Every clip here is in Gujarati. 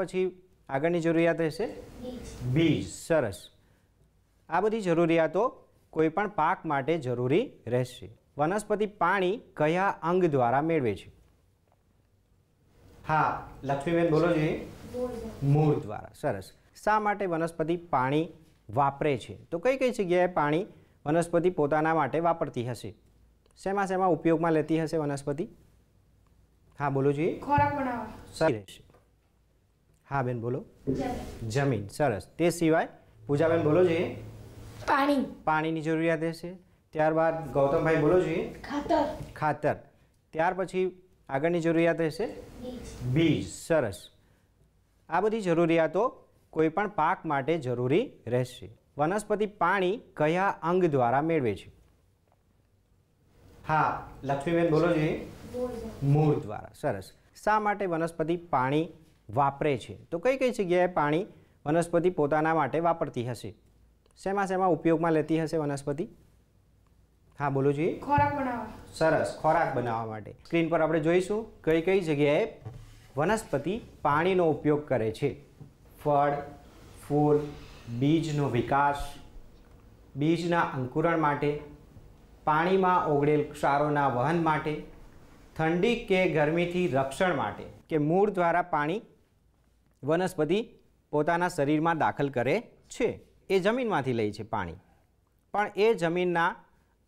પછી આગળની જરૂરિયાત રહેશે? બીજ. સરસ. આ બધી જરૂરિયાતો કોઈ પણ પાક માટે જરૂરી રહેશે. વનસ્પતિ પાણી કયા અંગ દ્વારા મેળવે છે? હા લક્ષ્મીબેન બોલો જોઈએ મૂળ દ્વારા. સરસ. શા માટે વનસ્પતિ પાણી વાપરે છે? તો કઈ કઈ જગ્યાએ પાણી વનસ્પતિ પોતાના માટે વાપરતી હશે? શેમાં શેમાં ઉપયોગમાં લેતી હશે વનસ્પતિ? હા બોલો જોઈએ ખોરાક બનાવવા. સહી રહેશે. હા બેન બોલો. જમીન. સરસ. તે સિવાય પૂજાબેન બોલો જોઈએ. પાણી. પાણીની જરૂરિયાત રહેશે. ત્યારબાદ ગૌતમભાઈ બોલો જોઈએ. ખાતર. ખાતર. ત્યાર પછી આગળની જરૂરિયાત રહેશે? બીજ. સરસ. આ બધી જરૂરિયાતો કોઈ પણ પાક માટે જરૂરી રહેશે. વનસ્પતિ પાણી કયા અંગ દ્વારા મેળવે છે? હા લક્ષ્મીબેન બોલો જોઈએ. મૂળ દ્વારા. સરસ. શા માટે વનસ્પતિ પાણી વાપરે છે. તો કઈ કઈ જગ્યાએ પાણી વનસ્પતિ પોતાના માટે વાપરતી હશે? શેમાં શેમાં ઉપયોગમાં લેતી હશે વનસ્પતિ? હા બોલો જોઈએ. ખોરાક બનાવવા. સરસ ખોરાક બનાવવા માટે. સ્ક્રીન પર આપણે જોઈશું કઈ કઈ જગ્યાએ વનસ્પતિ પાણીનો ઉપયોગ કરે છે. ફળ ફૂલ બીજનો વિકાસ બીજના અંકુરણ માટે પાણીમાં ઓગળેલ ક્ષારોના વહન માટે ઠંડી કે ગરમીથી રક્ષણ માટે કે મૂળ દ્વારા પાણી વનસ્પતિ પોતાના શરીરમાં દાખલ કરે છે. એ જમીનમાંથી લે છે પાણી. પણ એ જમીનના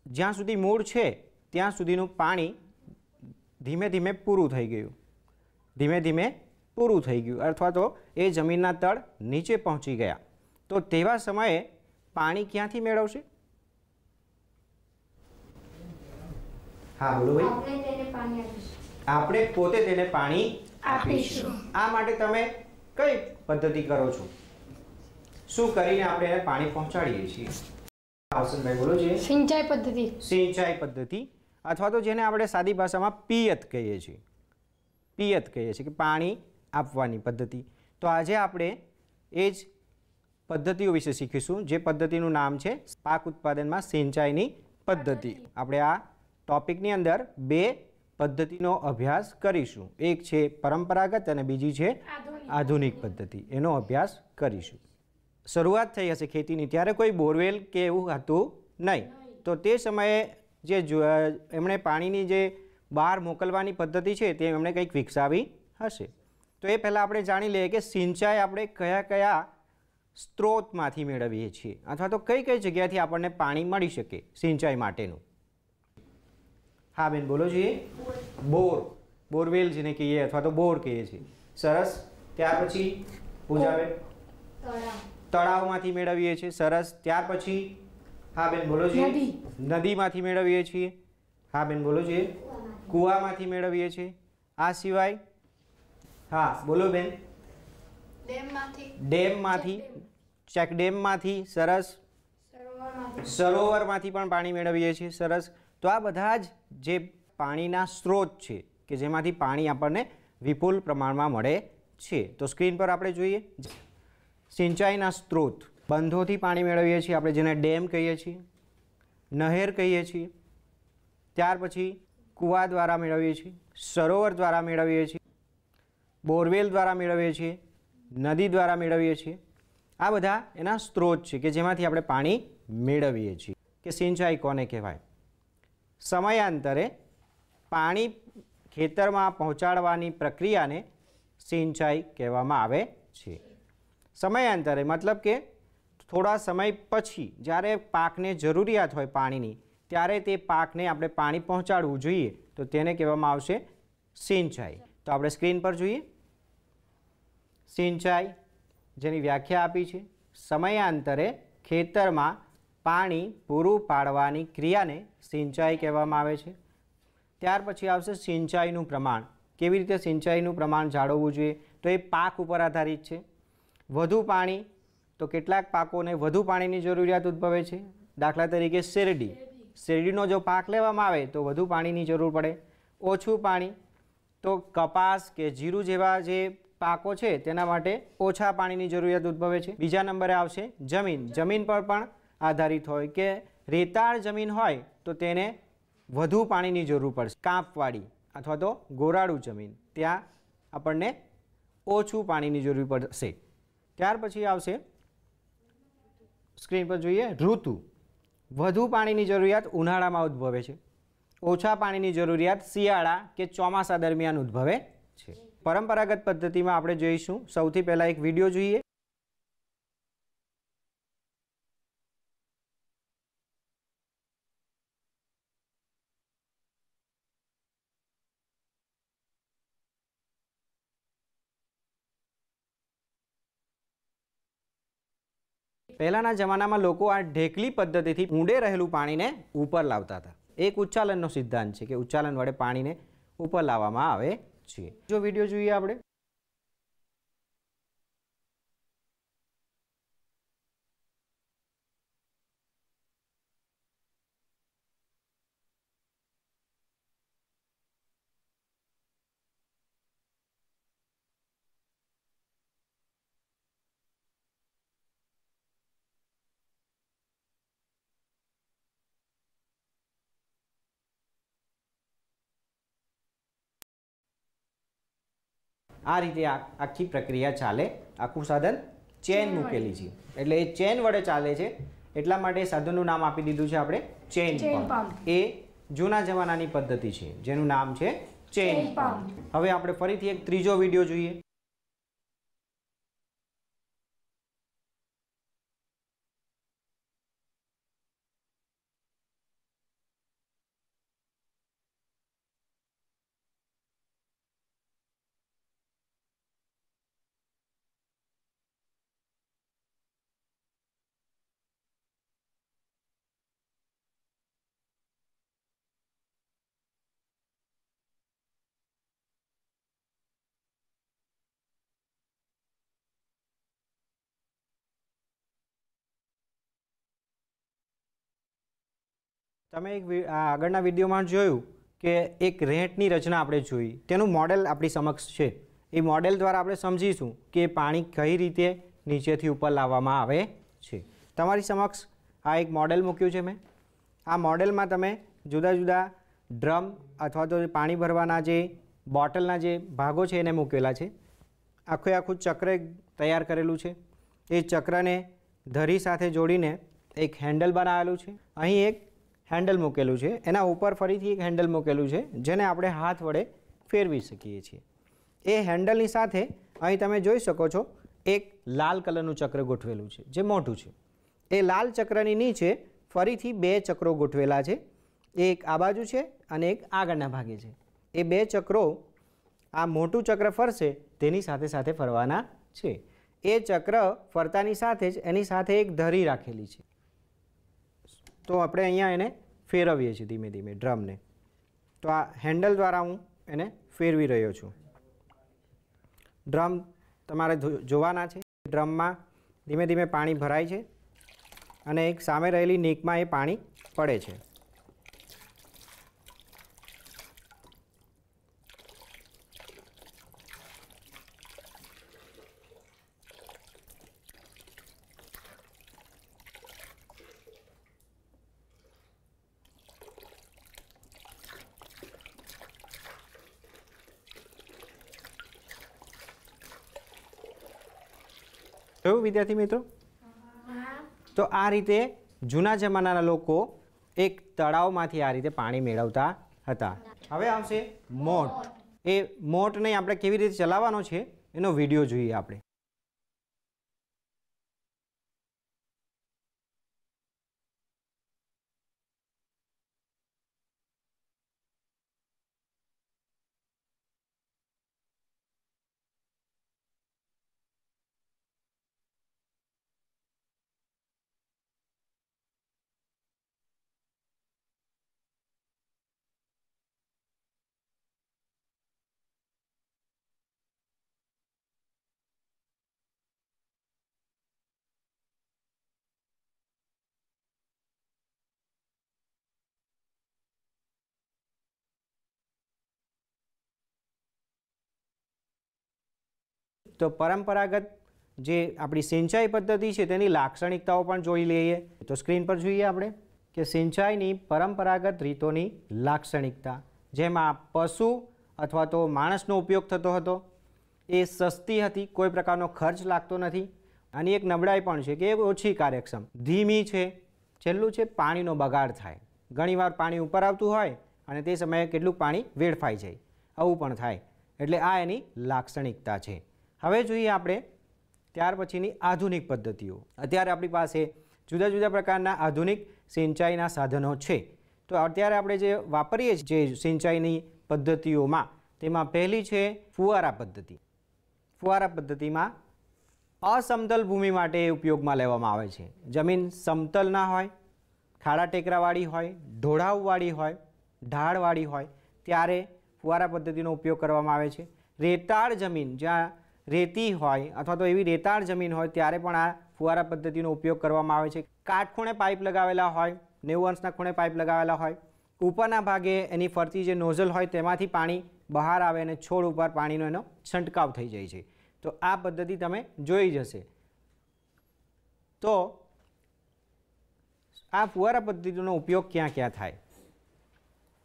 જ્યાં સુધી મૂળ છે ત્યાં સુધીનું પાણી ધીમે ધીમે પૂરું થઈ ગયું. ધીમે ધીમે પૂરું થઈ ગયું. અથવા તો એ જમીનના તળ નીચે પહોંચી ગયા. તો તેવા સમયે પાણી ક્યાંથી મેળવશે? હા બોલો ભાઈ. આપણે પોતે તેને પાણી આપીશું. આ માટે તમે કઈ પદ્ધતિ કરો છો? શું કરીને આપણે એને પાણી પહોંચાડીએ છીએ? આવસનભાઈ બોલો છીએ સિંચાઈ પદ્ધતિ. સિંચાઈ પદ્ધતિ. અથવા તો જેને આપણે સાદી ભાષામાં પિયત કહીએ છીએ. પિયત કહીએ છીએ કે પાણી આપવાની પદ્ધતિ. તો આજે આપણે એ જ પદ્ધતિઓ વિશે શીખીશું જે પદ્ધતિનું નામ છે પાક ઉત્પાદનમાં સિંચાઈની પદ્ધતિ. આપણે આ ટોપિકની અંદર બે પદ્ધતિનો અભ્યાસ કરીશું. એક છે પરંપરાગત અને બીજી છે આધુનિક. પદ્ધતિ. એનો અભ્યાસ કરીશું. શરૂઆત થઈ હશે ખેતીની. ત્યારે કોઈ બોરવેલ કે એવું હતું નહીં. તો તે સમયે જે એમણે પાણીની જે બહાર મોકલવાની પદ્ધતિ છે તે એમણે કંઈક વિકસાવી હશે. તો એ પહેલાં આપણે જાણી લઈએ કે સિંચાઈ આપણે કયા કયા સ્ત્રોતમાંથી મેળવીએ છીએ. અથવા તો કઈ કઈ જગ્યાએથી આપણને પાણી મળી શકે સિંચાઈ માટેનું. હા બેન બોલો છીએ બોર. બોરવેલ જેને કહીએ અથવા તો બોર કહીએ છીએ. સરસ. ત્યાર પછી પૂજાબેન તળાવમાંથી મેળવીએ છીએ. સરસ. ત્યાર પછી હા બેન બોલો છીએ નદીમાંથી મેળવીએ છીએ. હા બેન બોલો છીએ કૂવામાંથી મેળવીએ છીએ. આ સિવાય હા બોલો બેન. ડેમમાંથી. ડેમમાંથી. ચેકડેમમાંથી સરસ. સરોવરમાંથી. સરોવરમાંથી પણ પાણી મેળવીએ છીએ. સરસ. તો આ બધા જ જે પાણીના સ્ત્રોત છે, કે જેમાંથી પાણી આપણને વિપુલ પ્રમાણમાં મળે છે. તો સ્ક્રીન પર આપણે જોઈએ, સિંચાઈના સ્ત્રોત. બંધોથી પાણી મેળવીએ છીએ આપણે, જેને ડેમ કહીએ છીએ, નહેર કહીએ છીએ, ત્યાર પછી કૂવા દ્વારા મેળવીએ છીએ, સરોવર દ્વારા મેળવીએ છીએ, બોરવેલ દ્વારા મેળવીએ છીએ, નદી દ્વારા મેળવીએ છીએ. આ બધા એના સ્ત્રોત છે, કે જેમાંથી આપણે પાણી મેળવીએ છીએ. કે સિંચાઈ કોને કહેવાય? સમયાંતરે પાણી ખેતરમાં પહોંચાડવાની પ્રક્રિયાને સિંચાઈ કહેવામાં આવે છે. સમયાંતરે મતલબ કે થોડા સમય પછી જ્યારે પાકને જરૂરિયાત હોય પાણીની, ત્યારે તે પાકને આપણે પાણી પહોંચાડવું જોઈએ, તો તેને કહેવામાં આવશે સિંચાઈ. તો આપણે સ્ક્રીન પર જોઈએ. સિંચાઈ જેની વ્યાખ્યા આપી છે. સમયાંતરે ખેતરમાં પાણી પૂરું પાડવાની ક્રિયાને સિંચાઈ કહેવામાં આવે છે. ત્યાર પછી આવશે સિંચાઈનું પ્રમાણ. કેવી રીતે સિંચાઈનું પ્રમાણ જાળવવું જોઈએ? તો એ પાક ઉપર આધારિત છે. વધુ પાણી, તો કેટલાક પાકોને વધુ પાણીની જરૂરિયાત ઉદ્ભવે છે. દાખલા તરીકે શેરડી. શેરડીનો જો પાક લેવામાં આવે, તો વધુ પાણીની જરૂર પડે. ઓછું પાણી, તો કપાસ કે જીરું જેવા જે પાકો છે, તેના માટે ઓછા પાણીની જરૂરિયાત ઉદ્ભવે છે. બીજા નંબરે આવશે જમીન. જમીન પર પણ આધારિત હોય કે રેતાળ જમીન હોય તો તેને વધુ પાણીની જરૂર પડશે. કાંપવાળી અથવા તો ગોરાળું જમીન. ત્યાં આપણને ઓછું પાણીની જરૂર પડશે. ત્યાર પછી આવશે સ્ક્રીન પર જોઈએ, ઋતુ. વધુ પાણીની જરૂરિયાત ઉનાળામાં ઉદ્ભવે છે. ઓછા પાણીની જરૂરિયાત શિયાળા કે ચોમાસા દરમિયાન ઉદ્ભવે છે. પરંપરાગત પદ્ધતિમાં આપણે જોઈશું. સૌથી પહેલાં એક વીડિયો જોઈએ. પહેલાંના જમાનામાં લોકો આ ઢેકલી પદ્ધતિથી ઊંડે રહેલું પાણીને ઉપર લાવતા હતા. એક ઉચ્ચાલનનો સિદ્ધાંત છે કે ઉચ્ચાલન વડે પાણીને ઉપર લાવવામાં આવે છે. જો વીડિયો જોઈએ આપણે. આ રીતે આ આખી પ્રક્રિયા ચાલે. આખું સાધન ચેન મૂકેલી છે. એટલે એ ચેન વડે ચાલે છે. એટલા માટે સાધનનું નામ આપી દીધું છે આપણે ચેન પંપ. એ જૂના જમાનાની પદ્ધતિ છે. જેનું નામ છે ચેન પંપ. હવે આપણે ફરીથી એક ત્રીજો વીડિયો જોઈએ. તમે એક આગળના વિડીયોમાં જોયું કે એક રેંટની રચના આપણે જોઈ. તેનું મોડેલ આપણી સમક્ષ છે. એ મોડેલ દ્વારા આપણે સમજીશું કે પાણી કઈ રીતે નીચેથી ઉપર લાવવામાં આવે છે. તમારી સમક્ષ આ એક મોડેલ મૂક્યું છે મેં. આ મોડેલમાં તમે જુદા જુદા ડ્રમ અથવા તો પાણી ભરવાના જે બોટલના જે ભાગો છે એને મૂકેલા છે. આખે આખું ચક્ર તૈયાર કરેલું છે. એ ચક્રને ધરી સાથે જોડીને એક હેન્ડલ બનાવેલું છે. અહીં એક હેન્ડલ મૂકેલું છે. એના ઉપર ફરીથી એક હેન્ડલ મૂકેલું છે, જેને આપણે હાથ વડે ફેરવી શકીએ છીએ. એ હેન્ડલની સાથે અહીં તમે જોઈ શકો છો, એક લાલ કલરનું ચક્ર ગોઠવેલું છે, જે મોટું છે. એ લાલ ચક્રની નીચે ફરીથી બે ચક્રો ગોઠવેલા છે, એક આ બાજુ છે અને એક આગળના ભાગે છે. એ બે ચક્રો આ મોટું ચક્ર ફરશે, તેની સાથે સાથે ફરવાના છે. એ ચક્ર ફરતાની સાથે જ એની સાથે એક ધરી રાખેલી છે. તો આપણે અહીંયા એને ફેરવીએ છીએ ધીમે ધીમે ડ્રમને. તો આ હેન્ડલ દ્વારા હું એને ફેરવી રહ્યો છું. ડ્રમ તમારે જોવાના છે. ડ્રમમાં ધીમે ધીમે પાણી ભરાય છે અને એક સામે રહેલી નીકમાં એ પાણી પડે છે. વિદ્યાર્થી મિત્રો? તો આ રીતે જૂના જમાનાના લોકો એક તળાવમાંથી આ રીતે પાણી મેળવતા હતા. હવે આવશે મોટ. એ મોટને આપણે કેવી રીતે ચલાવવાનો છે? એનો વીડિયો જોઈએ આપણે. તો પરંપરાગત જે આપણી સિંચાઈ પદ્ધતિ છે તેની લાક્ષણિકતાઓ પણ જોઈ લઈએ. તો સ્ક્રીન પર જોઈએ આપણે કે સિંચાઈની પરંપરાગત રીતોની લાક્ષણિકતા. જેમાં પશુ અથવા તો માણસનો ઉપયોગ થતો હતો. એ સસ્તી હતી, કોઈ પ્રકારનો ખર્ચ લાગતો નથી. આની એક નબળાઈ પણ છે કે એ ઓછી કાર્યક્ષમ. ધીમી છે, છેલ્લું છે પાણીનો બગાડ થાય. ઘણીવાર પાણી ઉપર આવતું હોય અને તે સમયે કેટલું પાણી વેડફાઈ જાય. આવું પણ થાય. એટલે આ એની લાક્ષણિકતા છે. હવે જોઈએ આપણે ત્યાર પછીની આધુનિક પદ્ધતિઓ. અત્યારે આપણી પાસે જુદા જુદા પ્રકારના આધુનિક સિંચાઈના સાધનો છે. તો અત્યારે આપણે જે વાપરીએ છીએ સિંચાઈની પદ્ધતિઓમાં, તેમાં પહેલી છે ફુવારા પદ્ધતિ. ફુવારા પદ્ધતિમાં અસમતલ ભૂમિ માટે ઉપયોગમાં લેવામાં આવે છે. જમીન સમતલ ના હોય, ખાડા ટેકરાવાળી હોય, ઢોળાવવાળી હોય, ઢાળવાળી હોય, ત્યારે ફુવારા પદ્ધતિનો ઉપયોગ કરવામાં આવે છે. રેતાળ જમીન, જ્યાં રેતી હોય અથવા તો એવી રેતાળ જમીન હોય ત્યારે પણ આ ફુવારા પદ્ધતિનો ઉપયોગ કરવામાં આવે છે. કાટખૂણે પાઇપ લગાવેલા હોય, નેવું અંશના ખૂણે પાઇપ લગાવેલા હોય, ઉપરના ભાગે એની ફરતી જે નોઝલ હોય તેમાંથી પાણી બહાર આવે અને છોડ ઉપર પાણીનો એનો છંટકાવ થઈ જાય છે. તો આ પદ્ધતિ તમે જોઈ જશે. તો આ ફુવારા પદ્ધતિનો ઉપયોગ ક્યાં ક્યાં થાય?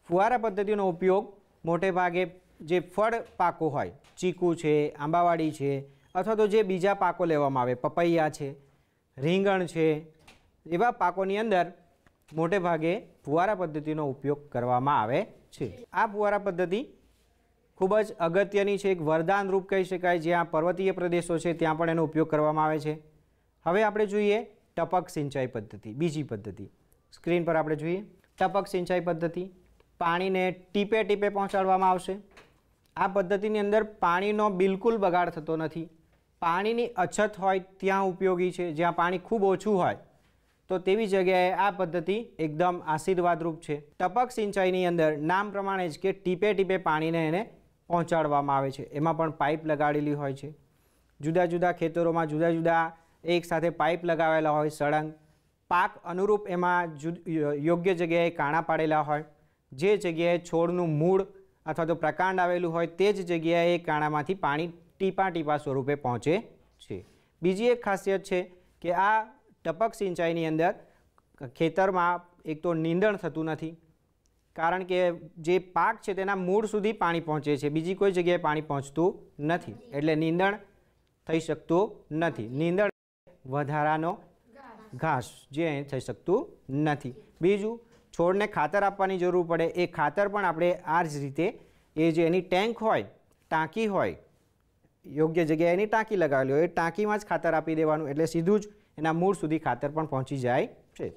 ફુવારા પદ્ધતિનો ઉપયોગ મોટે ભાગે જે ફળ પાકો હોય, ચીકુ છે, આંબાવાડી છે, અથવા તો જે બીજા પાકો લેવામાં આવે, પપૈયા છે, રીંગણ છે, એવા પાકોની અંદર મોટે ભાગે ફુવારા પદ્ધતિનો ઉપયોગ કરવામાં આવે છે. આ ફુવારા પદ્ધતિ ખૂબ જ અગત્યની છે, એક વરદાન રૂપ કહી શકાય. જ્યાં પર્વતીય પ્રદેશો છે, ત્યાં પણ એનો ઉપયોગ કરવામાં આવે છે. હવે આપણે જોઈએ ટપક સિંચાઈ પદ્ધતિ, બીજી પદ્ધતિ. સ્ક્રીન પર આપણે જોઈએ ટપક સિંચાઈ પદ્ધતિ. પાણીને ટીપે ટીપે પહોંચાડવામાં આવશે. આ પદ્ધતિની અંદર પાણીનો બિલકુલ બગાડ થતો નથી. પાણીની અછત હોય ત્યાં ઉપયોગી છે, જ્યાં પાણી ખૂબ ઓછું હોય. તો તેવી જગ્યાએ આ પદ્ધતિ એકદમ આશીર્વાદરૂપ છે. ટપક સિંચાઈની અંદર નામ પ્રમાણે જ કે ટીપે ટીપે પાણીને એને પહોંચાડવામાં આવે છે. એમાં પણ પાઇપ લગાડેલી હોય છે. જુદા જુદા ખેતરોમાં જુદા જુદા એક સાથે પાઇપ લગાવેલા હોય સળંગ. પાક અનુરૂપ એમાં યોગ્ય જગ્યાએ કાણા પાડેલા હોય. જે જગ્યાએ છોડનું મૂળ અથવા તો પ્રકાંડ આવેલું હોય તે જ જગ્યાએ કાણામાંથી પાણી ટીપા ટીપા સ્વરૂપે પહોંચે છે. બીજી એક ખાસિયત છે કે આ ટપક સિંચાઈની અંદર ખેતરમાં એક તો નીંદણ થતું નથી કારણ કે જે પાક છે તેના મૂળ સુધી પાણી પહોંચે છે. બીજી કોઈ જગ્યાએ પાણી પહોંચતું નથી એટલે નીંદણ થઈ શકતું નથી. નીંદણ વધારાનો ઘાસ. જે થઈ શકતું નથી. બીજું છોડને ખાતર આપવાની જરૂર પડે. એ ખાતર પણ આપણે આ જ રીતે, એ જે એની ટેન્ક હોય, ટાંકી હોય, યોગ્ય જગ્યાએ એની ટાંકી લગાવેલી હોય, એ ટાંકીમાં જ ખાતર આપી દેવાનું. એટલે સીધું જ એના મૂળ સુધી ખાતર પણ પહોંચી જાય છે.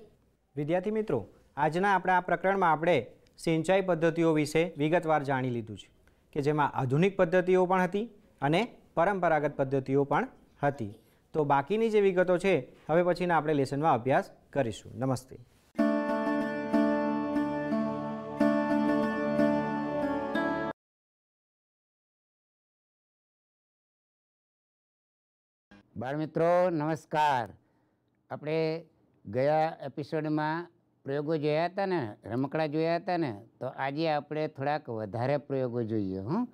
વિદ્યાર્થી મિત્રો, આજના આપણા આ પ્રકરણમાં આપણે સિંચાઈ પદ્ધતિઓ વિશે વિગતવાર જાણી લીધું છે કે જેમાં આધુનિક પદ્ધતિઓ પણ હતી અને પરંપરાગત પદ્ધતિઓ પણ હતી. તો બાકીની જે વિગતો છે, હવે પછીના આપણે લેસનમાં અભ્યાસ કરીશું. નમસ્તે. બાળમિત્રો, નમસ્કાર. આપણે ગયા એપિસોડમાં પ્રયોગો જોયા હતા ને, રમકડા જોયા હતા ને, તો આજે આપણે થોડાક વધારે પ્રયોગો જોઈએ, હં.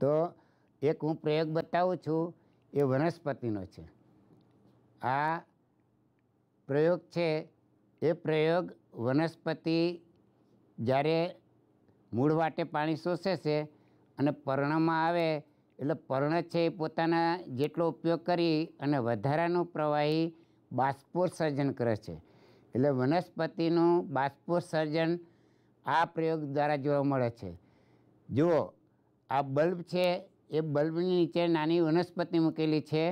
તો એક હું પ્રયોગ બતાવું છું, એ વનસ્પતિનો છે. આ પ્રયોગ છે, એ પ્રયોગ વનસ્પતિ જ્યારે મૂળ વાટે પાણી શોષે છે અને પર્ણમાં આવે એટલે પર્ણ છે એ પોતાના જેટલો ઉપયોગ કરી અને વધારાનું પ્રવાહી બાષ્પોત્સર્જન કરે છે. એટલે વનસ્પતિનું બાષ્પોત્સર્જન આ પ્રયોગ દ્વારા જોવા મળે છે. જુઓ, આ બલ્બ છે, એ બલ્બની નીચે નાની વનસ્પતિ મૂકેલી છે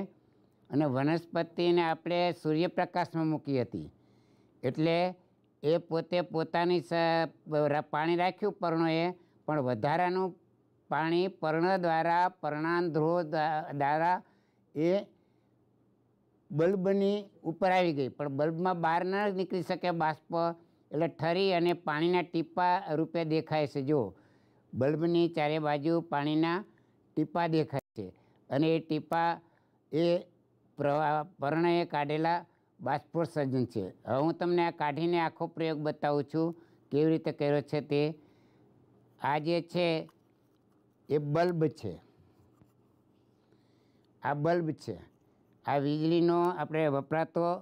અને વનસ્પતિને આપણે સૂર્યપ્રકાશમાં મૂકી હતી. એટલે એ પોતે પોતાની પાણી રાખ્યું પર્ણોએ, પણ વધારાનું પાણી પર્ણ દ્વારા, પર્ણાંધ્રો દ્વા- દ્વારા એ બલ્બની ઉપર આવી ગઈ. પણ બલ્બમાં બહાર ન નીકળી શકે બાષ્પ, એટલે ઠરી અને પાણીના ટીપા રૂપે દેખાય છે. જો બલ્બની ચારે બાજુ પાણીના ટીપા દેખાય છે અને એ ટીપા એ પર્ણએ કાઢેલા બાષ્પોત્સર્જન છે. હવે હું તમને આ કાઢીને આખો પ્રયોગ બતાવું છું, કેવી રીતે કર્યો છે તે. આ જે છે એ બલ્બ છે. આ બલ્બ છે. આ વીજળીનો આપણે વપરાતો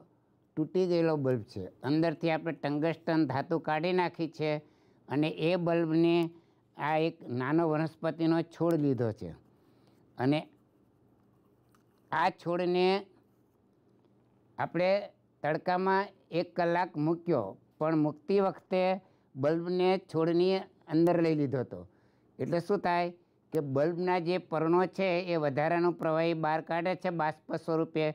તૂટી ગયેલો બલ્બ છે. અંદરથી આપણે ટંગસ્ટન ધાતુ કાઢી નાખી છે અને એ બલ્બને આ એક નાનો વનસ્પતિનો છોડ લીધો છે. અને આ છોડને આપણે તડકામાં એક કલાક મૂક્યો, પણ મૂકતી વખતે બલ્બને છોડની અંદર લઈ લીધો હતો. એટલે શું થાય? કે બલ્બના જે પર્ણો છે એ વધારાનું પ્રવાહી બહાર કાઢે છે બાષ્પ સ્વરૂપે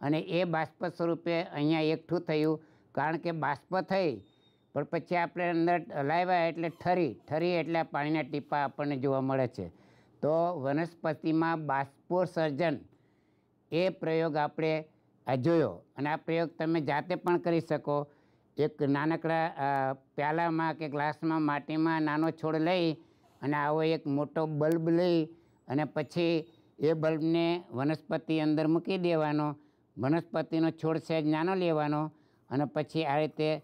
અને એ બાષ્પ સ્વરૂપે અહીંયા એકઠું થયું કારણ કે બાષ્પ થઈ, પણ પછી આપણે અંદર હલાવ્યા એટલે ઠરી ઠરી એટલે પાણીના ટીપા આપણને જોવા મળે છે. તો વનસ્પતિમાં બાષ્પોસર્જન એ પ્રયોગ આપણે આ જોયો અને આ પ્રયોગ તમે જાતે પણ કરી શકો. એક નાનકડા પ્યાલામાં કે ગ્લાસમાં માટીમાં નાનો છોડ લઈ અને આવો એક મોટો બલ્બ લઈ અને પછી એ બલ્બને વનસ્પતિ અંદર મૂકી દેવાનો. વનસ્પતિનો છોડ સહેજ નાનો લેવાનો અને પછી આ રીતે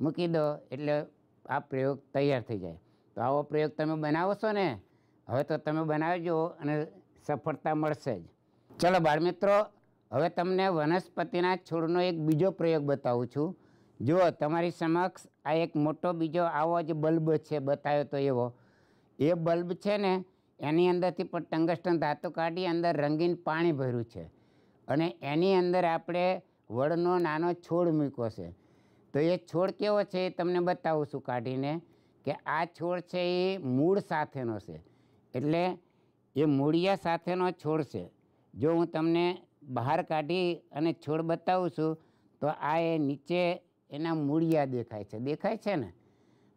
મૂકી દો એટલે આ પ્રયોગ તૈયાર થઈ જાય. તો આવો પ્રયોગ તમે બનાવશો ને? હવે તો તમે બનાવજો અને સફળતા મળશે જ. ચલો બાળમિત્રો, હવે તમને વનસ્પતિના છોડનો એક બીજો પ્રયોગ બતાવું છું. જુઓ, તમારી સમક્ષ આ એક મોટો બીજો આવો જ બલ્બ છે, બતાવ્યો તો એવો. એ બલ્બ છે ને, એની અંદરથી પણ ટંગસ્ટન ધાતુ કાઢી અંદર રંગીન પાણી ભર્યું છે. અને એની અંદર આપણે વડનો નાનો છોડ મૂક્યો છે. તો એ છોડ કેવો છે એ તમને બતાવું છું કાઢીને, કે આ છોડ છે એ મૂળ સાથેનો છે. એટલે એ મૂળિયા સાથેનો છોડ છે. જો હું તમને બહાર કાઢી અને છોડ બતાવું છું, તો આ એ નીચે એના મૂળિયા દેખાય છે. દેખાય છે ને?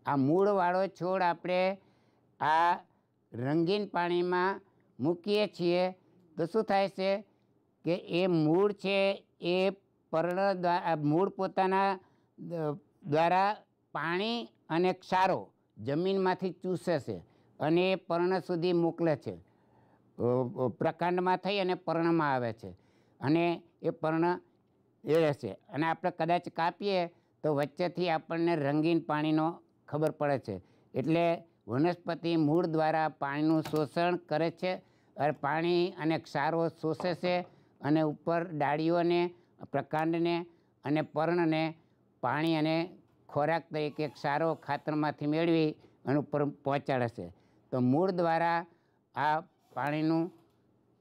આ મૂળવાળો છોડ આપણે આ રંગીન પાણીમાં મૂકીએ છીએ તો શું થાય છે કે એ મૂળ છે, એ પર્ણ મૂળ પોતાના દ્વારા પાણી અને ક્ષારો જમીનમાંથી ચૂસે છે અને એ પર્ણ સુધી મોકલે છે. પ્રકાંડમાં થઈ અને પર્ણમાં આવે છે. અને એ પર્ણ એ રહેશે. અને આપણે કદાચ કાપીએ તો વચ્ચેથી આપણને રંગીન પાણીનો ખબર પડે છે. એટલે વનસ્પતિ મૂળ દ્વારા પાણીનું શોષણ કરે છે અને પાણી અને ક્ષારો શોષે છે અને ઉપર ડાળીઓને, પ્રકાંડને અને પર્ણને પાણી અને ખોરાક તરીકે ક્ષારો ખાતરમાંથી મેળવી અને ઉપર પહોંચાડે છે. તો મૂળ દ્વારા આ પાણીનું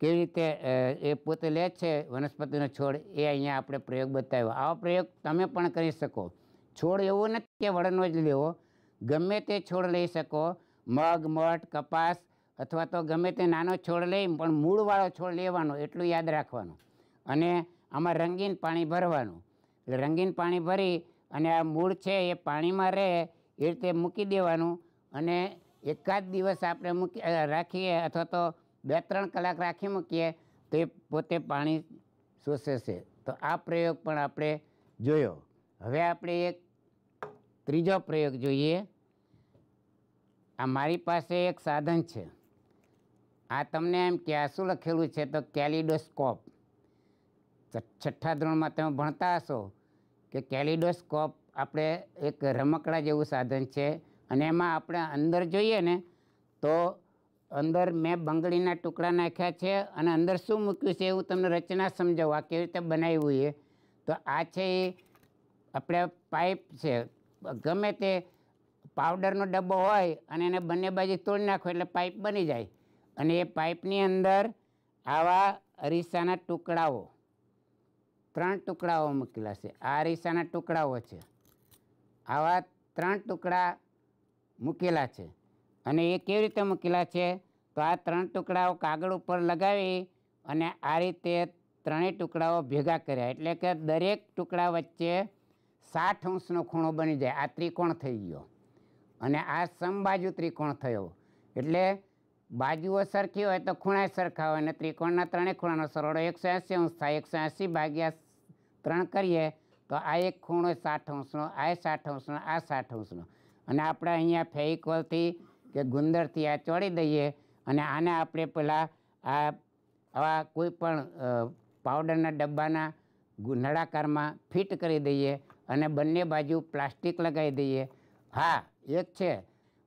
કેવી રીતે એ પોતે લે છે વનસ્પતિનો છોડ, એ અહીંયા આપણે પ્રયોગ બતાવ્યો. આવો પ્રયોગ તમે પણ કરી શકો. છોડ એવો નથી કે વળનો જ લેવો. ગમે તે છોડ લઈ શકો. મગ, મઠ, કપાસ અથવા તો ગમે તે નાનો છોડ લઈ, પણ મૂળવાળો છોડ લેવાનો, એટલું યાદ રાખવાનું. અને આમાં રંગીન પાણી ભરવાનું. એટલે રંગીન પાણી ભરી અને આ મૂળ છે એ પાણીમાં રહે એ રીતે મૂકી દેવાનું. અને એકાદ દિવસ આપણે મૂકી રાખીએ અથવા તો બે ત્રણ કલાક રાખી મૂકીએ, તો એ પોતે પાણી શોષે તો આ પ્રયોગ પણ આપણે જોયો. હવે આપણે એક ત્રીજો પ્રયોગ જોઈએ. આ મારી પાસે એક સાધન છે. આ તમને એમ કે આ શું લખેલું છે? તો કેલિડોસ્કોપ. છઠ્ઠા ધોરણમાં તમે ભણતા હશો કે કેલિડોસ્કોપ આપણે એક રમકડા જેવું સાધન છે અને એમાં આપણે અંદર જોઈએ ને તો અંદર મેં બંગડીના ટુકડા નાખ્યા છે અને અંદર શું મૂક્યું છે એવું તમને રચના સમજાવું. આ કેવી રીતે બનાવ્યું એ? તો આ છે એ, આપણે પાઇપ છે. ગમે તે પાવડરનો ડબ્બો હોય અને એને બંને બાજુ તોડી નાખો એટલે પાઇપ બની જાય. અને એ પાઇપની અંદર આવા અરીસાના ટુકડાઓ, ત્રણ ટુકડાઓ મૂકેલા છે. આ અરીસાના ટુકડાઓ છે. આવા ત્રણ ટુકડા મૂકેલા છે. અને એ કેવી રીતે મૂકેલા છે? તો આ ત્રણ ટુકડાઓ કાગળ ઉપર લગાવી અને આ રીતે ત્રણેય ટુકડાઓ ભેગા કર્યા. એટલે કે દરેક ટુકડા વચ્ચે સાઠ અંશનો ખૂણો બની જાય. આ ત્રિકોણ થઈ ગયો. અને આ સમબાજુ ત્રિકોણ થયો. એટલે બાજુઓ સરખી હોય તો ખૂણા સરખા હોય અને ત્રિકોણના ત્રણેય ખૂણાનો સરવાળો એકસો એંસી અંશ થાય. એકસો એંસી ભાગ્યા ત્રણ કરીએ તો આ એક ખૂણો સાઠ અંશનો, આ સાઠ અંશનો, આ સાઠ અંશનો. અને આપણે અહીંયા ફેઇકોલથી કે ગુંદરથી આ ચોળી દઈએ અને આને આપણે પહેલાં આ, આવા કોઈ પણ પાવડરના ડબ્બાના નળાકારમાં ફિટ કરી દઈએ અને બંને બાજુ પ્લાસ્ટિક લગાવી દઈએ. હા એક છે,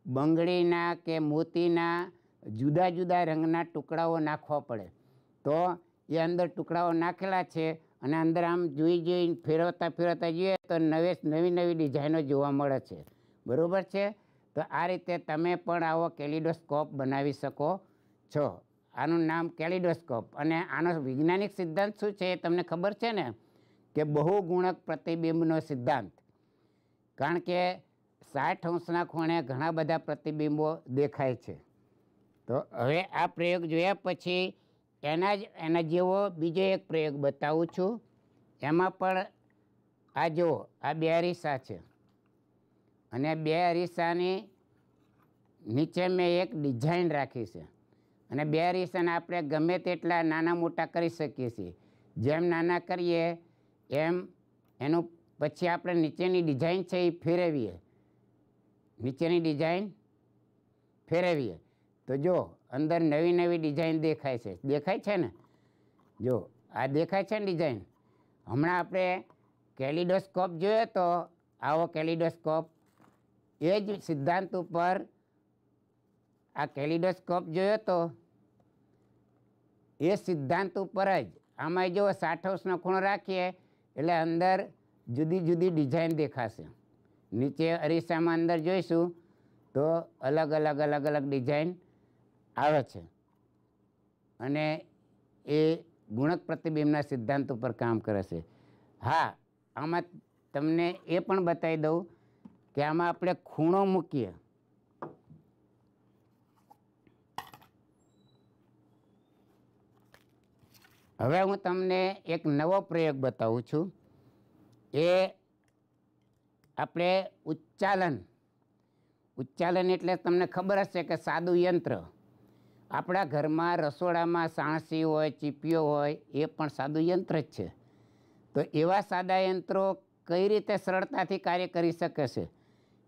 બંગડીના કે મોતીના જુદા જુદા રંગના ટુકડાઓ નાખવા પડે. તો એ અંદર ટુકડાઓ નાખેલા છે અને અંદર આમ જોઈ જોઈ ફેરવતા ફેરવતા જોઈએ તો નવે નવી નવી ડિઝાઇનો જોવા મળે છે. બરાબર છે? તો આ રીતે તમે પણ આવો કેલિડોસ્કોપ બનાવી શકો છો. આનું નામ કેલિડોસ્કોપ અને આનો વૈજ્ઞાનિક સિદ્ધાંત શું છે એ તમને ખબર છે ને? કે બહુગુણક પ્રતિબિંબનો સિદ્ધાંત. કારણ કે સાઠ અંશના ખૂણે ઘણા બધા પ્રતિબિંબો દેખાય છે. તો હવે આ પ્રયોગ જોયા પછી એના જ, એના જેવો બીજો એક પ્રયોગ બતાવું છું. એમાં પણ આ જુઓ આ બે અરીસા છે. અને બે અરીસાની નીચે મેં એક ડિઝાઇન રાખી છે. અને બે અરીસાને આપણે ગમે તેટલા નાના મોટા કરી શકીએ છીએ. જેમ નાના કરીએ, એમ એનું પછી આપણે નીચેની ડિઝાઇન છે એ ફેરવીએ. નીચેની ડિઝાઇન ફેરવીએ. તો જો અંદર નવી નવી ડિઝાઇન દેખાય છે. દેખાય છે ને? જો, આ દેખાય છે ને ડિઝાઇન હમણાં આપણે કેલિડોસ્કોપ જોયો તો આવો કેલિડોસ્કોપ. એ જ સિદ્ધાંત ઉપર આ કેલિડોસ્કોપ જોયો તો એ સિદ્ધાંત ઉપર જ આમાં જો સાઠ અંશનો ખૂણો રાખીએ, એટલે અંદર જુદી જુદી ડિઝાઇન દેખાશે. નીચે અરીસામાં અંદર જોઈશું તો અલગ અલગ અલગ અલગ ડિઝાઇન આવે છે. અને એ ગુણક પ્રતિબિંબના સિદ્ધાંત ઉપર કામ કરે છે. હા, આમાં તમને એ પણ બતાવી દઉં કે આમાં આપણે ખૂણો મૂકીએ. હવે હું તમને એક નવો પ્રયોગ બતાવું છું. એ આપણે ઉચ્ચાલન. ઉચ્ચાલન એટલે તમને ખબર હશે કે સાદું યંત્ર. આપણા ઘરમાં રસોડામાં સાણસી હોય ચીપીઓ હોય, એ પણ સાદું યંત્ર જ છે. તો એવા સાદા યંત્રો કઈ રીતે સરળતાથી કાર્ય કરી શકે છે?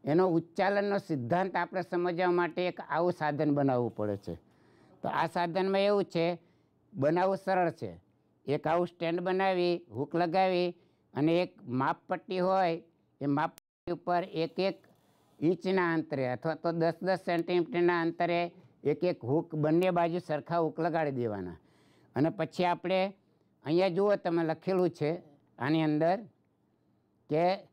એનો ઉચ્ચાલનનો સિદ્ધાંત આપણે સમજવા માટે એક આવું સાધન બનાવવું પડે છે. તો આ સાધનમાં એવું છે, બનાવવું સરળ છે. એક આવું સ્ટેન્ડ બનાવી, હૂક લગાવી અને એક માપપટ્ટી હોય એ માપપટ્ટી ઉપર એક એક ઇંચના અંતરે અથવા તો દસ દસ સેન્ટીમીટરના અંતરે એક એક હૂક બંને બાજુ સરખા હૂક લગાડી દેવાના. અને પછી આપણે અહીંયા જુઓ તમે લખેલું છે આની અંદર કે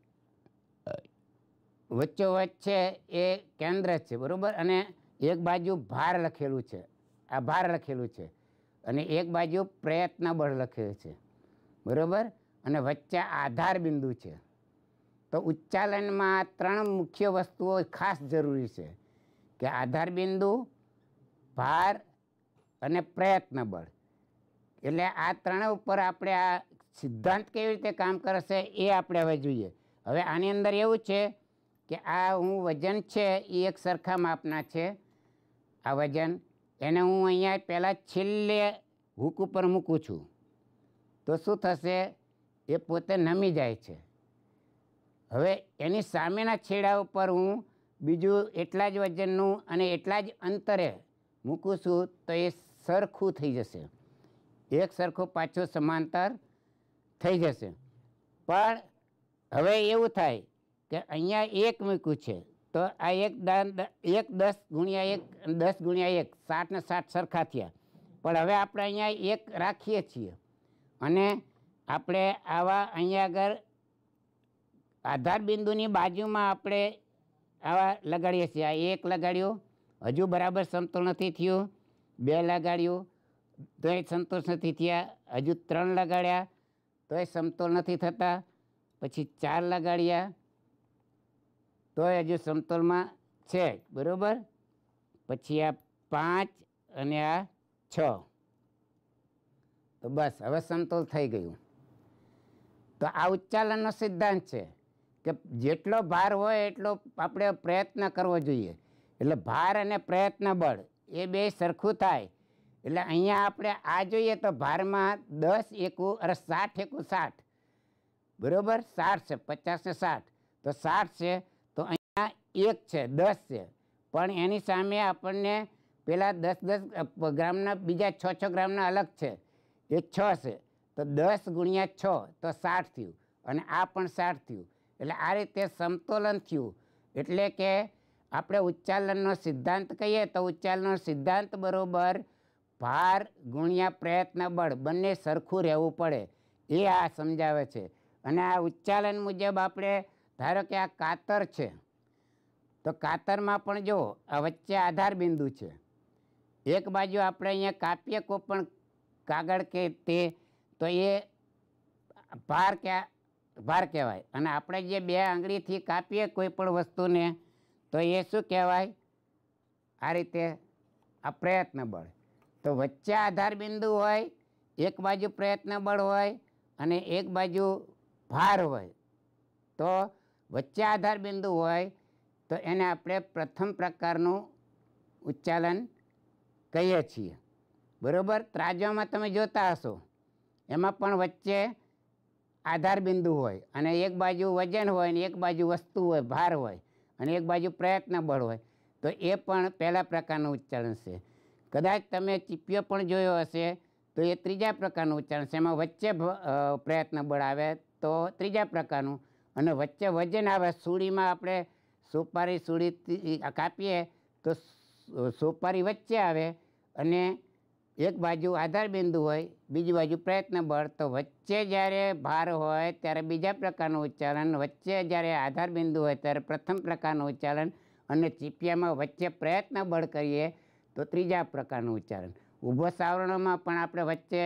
વચ્ચોવચ્ચ છે એ કેન્દ્ર છે, બરાબર? અને એક બાજુ ભાર લખેલું છે. આ ભાર લખેલું છે. અને એક બાજુ પ્રયત્ન બળ લખેલું છે. બરાબર? અને વચ્ચે આધાર બિંદુ છે. તો ઉચ્ચાલનમાં ત્રણ મુખ્ય વસ્તુઓ ખાસ જરૂરી છે કે આધાર બિંદુ ભાર અને પ્રયત્ન બળ એટલે આ ત્રણ ઉપર આપણે આ સિદ્ધાંત કેવી રીતે કામ કરશે એ આપણે હવે જોઈએ. હવે આની અંદર એવું છે કે આ હું વજન છે એ એક સરખા માપના છે. આ વજન, એને હું અહીંયા પહેલાં છેલ્લે હૂક ઉપર મૂકું છું. તો શું થશે? એ પોતે નમી જાય છે. હવે એની સામેના છેડા ઉપર હું બીજું એટલા જ વજનનું અને એટલા જ અંતરે મૂકું છું તો એ સરખું થઈ જશે. એક સરખું પાછું સમાંતર થઈ જશે. પણ હવે એવું થાય કે અહીંયા એક મૂક્યું છે તો આ એક એક દસ ગુણ્યા એક, દસ ગુણ્યા એક સાતને સાઠ સરખા થયા. પણ હવે આપણે અહીંયા એક રાખીએ છીએ. અને આપણે આવા અહીંયા આગળ આધાર બિંદુની બાજુમાં આપણે આવા લગાડીએ છીએ. આ એક લગાડ્યું, હજુ બરાબર સમતોલ નથી થયું. બે લગાડ્યું, તોય સંતોષ નથી થયા. હજુ ત્રણ લગાડ્યા, તોય સમતોલ નથી થતા. પછી ચાર લગાડ્યા, તોય હજુ સમતોલમાં છે. બરાબર? પછી આ પાંચ અને આ છ. તો બસ, હવે સમતોલ થઈ ગયું. તો આ ઉચ્ચાલનનો સિદ્ધાંત છે. કે જેટલો ભાર હોય એટલો આપણે પ્રયત્ન કરવો જોઈએ. એટલે ભાર અને પ્રયત્ન બળ એ બે સરખું થાય. એટલે અહીંયા આપણે આ જોઈએ તો ભારમાં દસ એકું અરે સાઠ એકું સાઠ. બરાબર? સાઠ છે, પચાસ ને સાઠ. તો સાઠ છે, તો અહીંયા એક છે, દસ છે. પણ એની સામે આપણને પેલા દસ દસ ગ્રામના બીજા છ છ ગ્રામના અલગ છે. એ છ છે. તો દસ ગુણ્યા છ, તો સાઠ થયું. અને આ પણ સાઠ થયું. એટલે આ રીતે સમતોલન થયું. એટલે કે આપણે ઉચ્ચાલનનો સિદ્ધાંત કહીએ તો ઉચ્ચાલનનો સિદ્ધાંત બરોબર ભાર ગુણ્યા પ્રયત્ન બળ, બંને સરખું રહેવું પડે. એ આ સમજાવે છે. અને આ ઉચ્ચાલન મુજબ આપણે, ધારો કે આ કાતર છે, તો કાતરમાં પણ જો આ વચ્ચે આધાર બિંદુ છે, એક બાજુ આપણે અહીંયા કાપીએ કોઈ પણ કાગળ કે તે, તો એ ભાર કે ભાર કહેવાય. અને આપણે જે બે આંગળીથી કાપીએ કોઈ પણ વસ્તુને, તો એ શું કહેવાય? આ રીતે આ પ્રયત્ન બળ તો વચ્ચે આધાર બિંદુ હોય, એક બાજુ પ્રયત્ન બળ હોય અને એક બાજુ ભાર હોય. તો વચ્ચે આધાર બિંદુ હોય, તો એને આપણે પ્રથમ પ્રકારનું ઉચ્ચાલન કહીએ છીએ. બરાબર? ત્રાજવામાં તમે જોતા હશો. એમાં પણ વચ્ચે આધાર બિંદુ હોય અને એક બાજુ વજન હોય ને એક બાજુ વસ્તુ હોય, ભાર હોય અને એક બાજુ પ્રયત્ન બળ હોય, તો એ પણ પહેલા પ્રકારનું ઉચ્ચારણ છે. કદાચ તમે ચીપિયો પણ જોયો હશે, તો એ ત્રીજા પ્રકારનું ઉચ્ચારણ છે. એમાં વચ્ચે પ્રયત્ન બળ આવે તો ત્રીજા પ્રકારનું અને વચ્ચે વજન આવે સુડીમાં આપણે સોપારી સુડી કાપીએ તો સોપારી વચ્ચે આવે અને એક બાજુ આધાર બિંદુ હોય, બીજી બાજુ પ્રયત્ન બળ. તો વચ્ચે જ્યારે ભાર હોય ત્યારે બીજા પ્રકારનું ઉચ્ચારણ, વચ્ચે જ્યારે આધાર બિંદુ હોય ત્યારે પ્રથમ પ્રકારનું ઉચ્ચારણ અને ચીપિયામાં વચ્ચે પ્રયત્ન બળ કરીએ તો ત્રીજા પ્રકારનું ઉચ્ચારણ. ઊભો સાવરણોમાં પણ આપણે વચ્ચે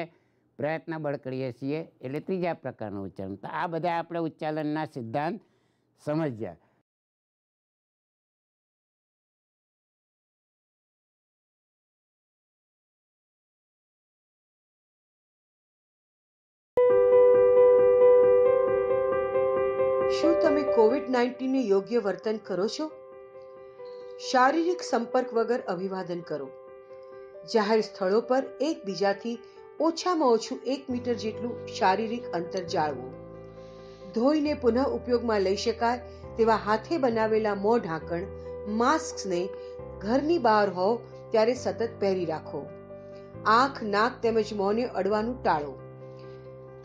પ્રયત્ન બળ કરીએ છીએ એટલે ત્રીજા પ્રકારનું ઉચ્ચારણ. તો આ બધા આપણે ઉચ્ચારણના સિદ્ધાંત સમજ્યા. કોવિડ નાઇન્ટીનને યોગ્ય વર્તન કરો છો? શારીરિક સંપર્ક વગર અભિવાદન કરો. જાહેર સ્થળો પર એકબીજાથી ઓછામાં ઓછું એક મીટર જેટલું શારીરિક અંતર જાળવો. ધોઈને પુનઃ ઉપયોગમાં લઈ શકાય તેવા હાથે બનાવેલા મોં ઢાંકણ માસ્કને ઘરની બહાર હોવ ત્યારે સતત પહેરી રાખો. આંખ, નાક તેમજ મોંને અડવાનું ટાળો.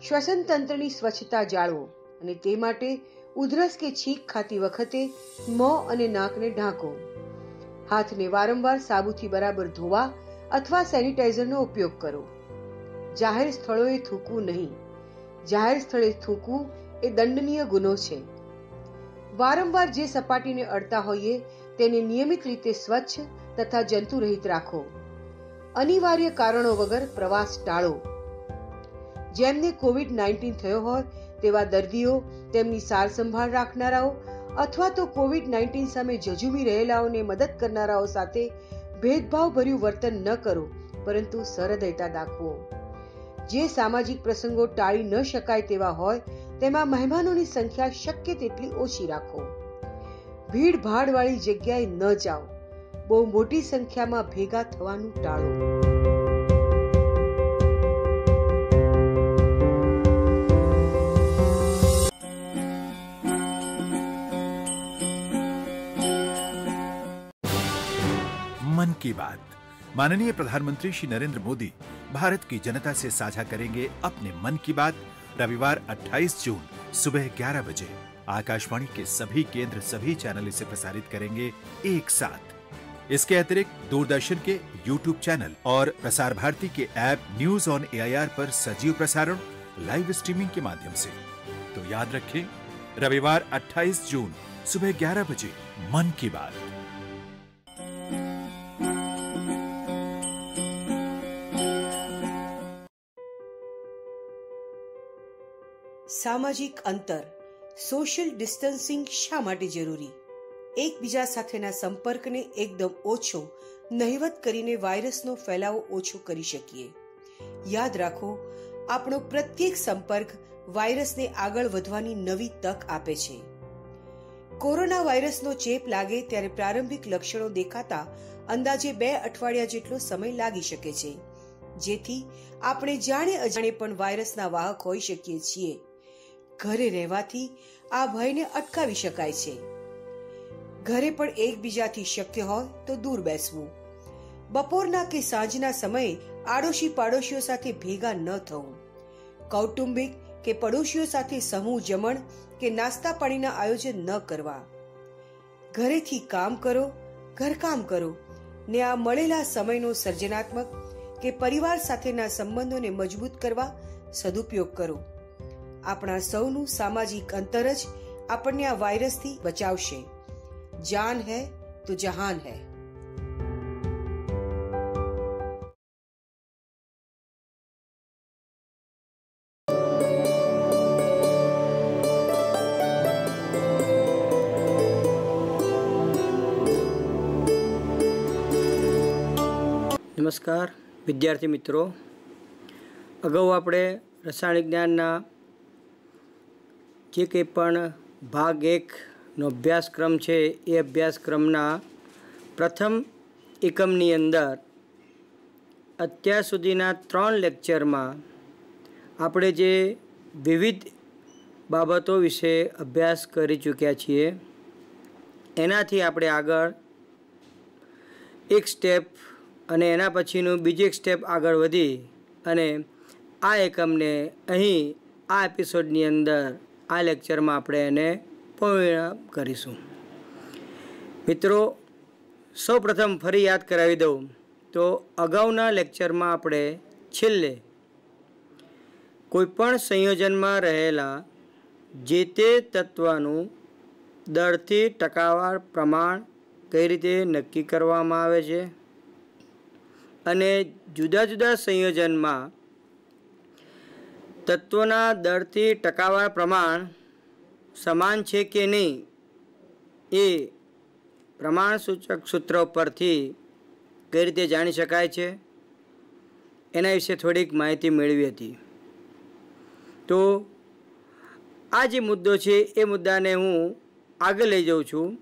શ્વસન તંત્રની સ્વચ્છતા જાળવો અને તે માટે ઉધરસ કે છીંક ખાતી વખતે મોં અને નાકને ઢાંકો. હાથને વારંવાર સાબુથી બરાબર ધોવા અથવા સેનિટાઈઝરનો ઉપયોગ કરો. જાહેર સ્થળોએ થૂકવું નહીં. જાહેર સ્થળે થૂકવું એ દંડનીય ગુનો છે. વારંવાર જે સપાટીને અડતા હોઈએ તેને નિયમિત રીતે સ્વચ્છ તથા જંતુરહિત રાખો. અનિવાર્ય કારણો વગર પ્રવાસ ટાળો. જેમને કોવિડ નાઇન્ટીન થયો હોય તેવા દર્દીઓ તેમની સાર સંભાળ રાખનારાઓ અથવા તો કોવિડ નાઇન્ટીન સામે જજુમી રહેલાઓને મદદ કરનારાઓ સાથે ભેદભાવ ભર્યું વર્તન ન કરો, પરંતુ સરહૃદયતા દાખવો. જે સામાજિક પ્રસંગો ટાળી ન શકાય તેવા હોય, તેમાં મહેમાનોની સંખ્યા શક્ય તેટલી ઓછી રાખો. ભીડ ભાડવાળી જગ્યાએ ન જાઓ. બહુ મોટી સંખ્યામાં ભેગા થવાનું ટાળો. की बात। माननीय प्रधानमंत्री श्री नरेंद्र मोदी भारत की जनता से साझा करेंगे अपने मन की बात, रविवार 28 जून, सुबह 11 बजे। आकाशवाणी के सभी केंद्र, सभी चैनल इसे प्रसारित करेंगे एक साथ। इसके अतिरिक्त दूरदर्शन के YouTube चैनल और प्रसार भारती के ऐप न्यूज़ ऑन एआईआर पर सजीव प्रसारण, लाइव स्ट्रीमिंग के माध्यम से। तो याद रखें, रविवार 28 जून, सुबह 11 बजे, मन की बात। સામાજિક અંતર સોશિયલ ડિસ્ટન્સિંગ શા માટે જરૂરી? એકબીજા સાથેના સંપર્કને એકદમ ઓછો, નહિવત કરીને વાયરસનો ફેલાવો ઓછો કરી શકીએ. યાદ રાખો, આપણો પ્રત્યેક સંપર્ક વાયરસને આગળ વધવાની નવી તક આપે છે. કોરોના વાયરસનો ચેપ લાગે ત્યારે પ્રારંભિક લક્ષણો દેખાતા અંદાજે બે અઠવાડિયા જેટલો સમય લાગી શકે છે. જેથી આપણે જાણે અજાણે પણ વાયરસના વાહક હોઈ શકીએ છીએ. ઘરે રહેવાથી આ ભયને અટકાવી શકાય છે. ઘરે પણ એકબીજાથી શક્ય હોય તો દૂર બેસવું. બપોરના કે સાંજના સમયે આડોશી પાડોશીઓ સાથે ભેગા ન થવું. કૌટુંબિક કે પડોશીઓ સાથે સમૂહ જમણ કે નાસ્તા પાણીના આયોજન ન કરવા. ઘરેથી કામ કરો, ઘરકામ કરો, ને આ મળેલા સમયનો સર્જનાત્મક કે પરિવાર સાથેના સંબંધોને મજબૂત કરવા સદુપયોગ કરો. આપણા સૌનું સામાજિક અંતર જ આપણને આ વાયરસથી બચાવશે. જાન હૈ તો જહાન હૈ. નમસ્કાર, વિદ્યાર્થી મિત્રો. અગાઉ આપણે રસાયણ જ્ઞાનના જે કંઈ પણ ભાગ એકનો અભ્યાસક્રમ છે, એ અભ્યાસક્રમના પ્રથમ એકમની અંદર અત્યાર સુધીના ત્રણ લેક્ચરમાં આપણે જે વિવિધ બાબતો વિશે અભ્યાસ કરી ચૂક્યા છીએ, એનાથી આપણે આગળ એક સ્ટેપ અને એના પછીનું બીજું એક સ્ટેપ આગળ વધી અને આ એકમને અહીં, આ એપિસોડની અંદર આ લેક્ચરમાં આપણે એને પૂર્ણ કરીશું. મિત્રો, સૌપ્રથમ ફરી યાદ કરાવી દઉં તો અગાઉના લેક્ચરમાં આપણે છેલ્લે કોઈપણ સંયોજનમાં રહેલા જે તે તત્વનું દરથી ટકાવાર પ્રમાણ કઈ રીતે નક્કી કરવામાં આવે છે અને જુદા જુદા સંયોજનમાં તત્વોના દરથી ટકાવાર પ્રમાણ સમાન છે કે નહીં એ પ્રમાણસૂચક સૂત્ર પરથી કઈ રીતે જાણી શકાય છે? એના વિશે થોડીક માહિતી મેળવી હતી. તો આ જે મુદ્દો છે, એ મુદ્દાને હું આગળ લઈ જાઉં છું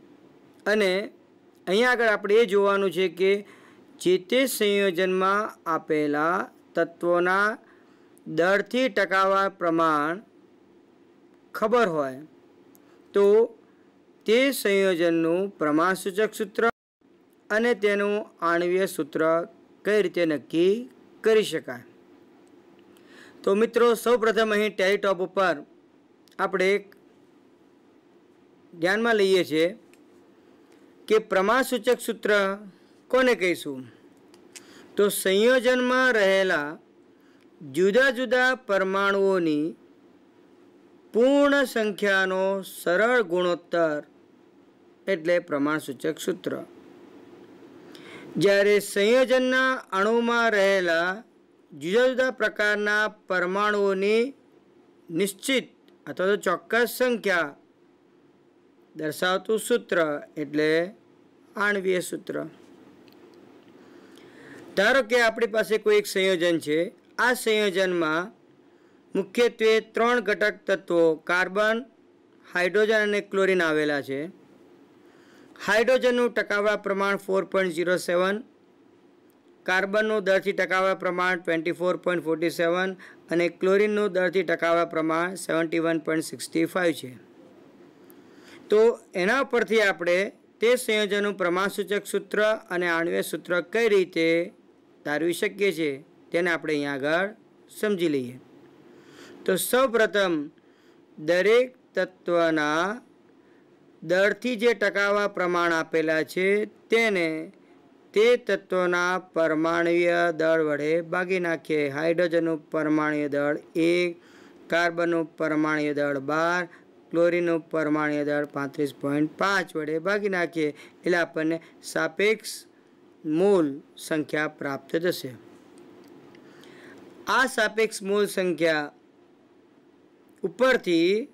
અને અહીંયા આગળ આપણે એ જોવાનું છે કે જે તે સંયોજનમાં આપેલા તત્વોના દરથી ટકાવાર પ્રમાણ ખબર હોય, તો તે સંયોજનનું પ્રમાણસૂચક સૂત્ર અને તેનું આણવીય સૂત્ર કઈ રીતે નક્કી કરી શકાય? તો મિત્રો, સૌપ્રથમ અહીં ટેલિટોપ ઉપર આપણે ધ્યાનમાં લઈએ છીએ કે પ્રમાણસૂચક સૂત્ર કોને કહીશું? તો સંયોજનમાં રહેલા જુદા જુદા પરમાણુઓની પૂર્ણ સંખ્યાનો સરળ ગુણોત્તર એટલે પ્રમાણસૂચક સૂત્ર. જ્યારે સંયોજનના અણુમાં રહેલા જુદા જુદા પ્રકારના પરમાણુઓની નિશ્ચિત અથવા તો ચોક્કસ સંખ્યા દર્શાવતું સૂત્ર એટલે આણવીય સૂત્ર. ધારો કે આપણી પાસે કોઈ એક સંયોજન છે આ સંયોજનમાં મુખ્યત્વે ત્રણ ઘટક તત્વો, કાર્બન, હાઇડ્રોજન અને ક્લોરિન આવેલા છે. હાઇડ્રોજનનું ટકાવા પ્રમાણ ફોર પોઈન્ટ ઝીરો સેવન, કાર્બનનું દરથી ટકાવા પ્રમાણ twenty four point forty seven અને ક્લોરિનનું દરથી ટકાવા પ્રમાણ seventy one point sixty five છે. તો એના પરથી આપણે તે સંયોજનનું પ્રમાણસૂચક સૂત્ર અને આણ્વીય સૂત્ર કઈ રીતે તારવી શકીએ છીએ? તેને આપણે અહીંયા આગળ સમજી લઈએ. તો સૌપ્રથમ દરેક તત્વના દરથી જે ટકાવા પ્રમાણ આપેલા છે તેને તે તત્વના પરમાણુય દળ વડે ભાગી નાખીએ. હાઇડ્રોજનનું પરમાણુય દળ એક, કાર્બનનું પરમાણુય દળ બાર, ક્લોરીનનું પરમાણુય દળ પાંત્રીસ પોઈન્ટ પાંચ વડે ભાગી નાખીએ. એટલે આપણને સાપેક્ષ મૂળ સંખ્યા પ્રાપ્ત થશે. આ સાપેક્ષ મૂળ સંખ્યા ઉપરથી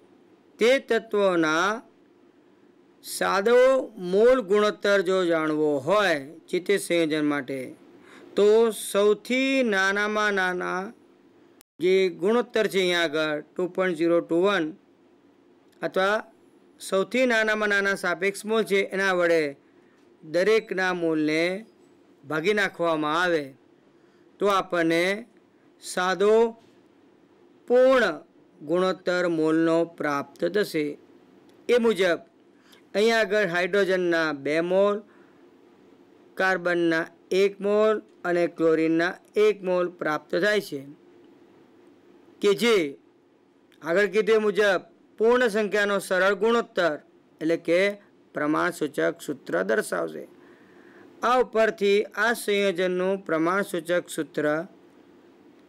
તે તત્વોના સાદો મૂળ ગુણોત્તર જો જાણવો હોય જે તે સંયોજન માટે, તો સૌથી નાનામાં નાના જે ગુણોત્તર છે અહીંયા આગળ, two point zero two one, અથવા સૌથી નાનામાં નાના સાપેક્ષ મૂળ છે, એના વડે દરેકના મૂળને ભાગી નાખવામાં આવે. તો આપણને સાદો પૂર્ણ ગુણોત્તર મોલનો પ્રાપ્ત થશે. એ મુજબ અહીંયા આગળ હાઇડ્રોજનના બે મોલ, કાર્બનના એક મોલ અને ક્લોરિનના એક મોલ પ્રાપ્ત થાય છે. કે જે આગળ કીધું મુજબ પૂર્ણ સંખ્યાનો સરળ ગુણોત્તર, એટલે કે પ્રમાણસૂચક સૂત્ર દર્શાવશે. આ ઉપરથી આ સંયોજનનું પ્રમાણસૂચક સૂત્ર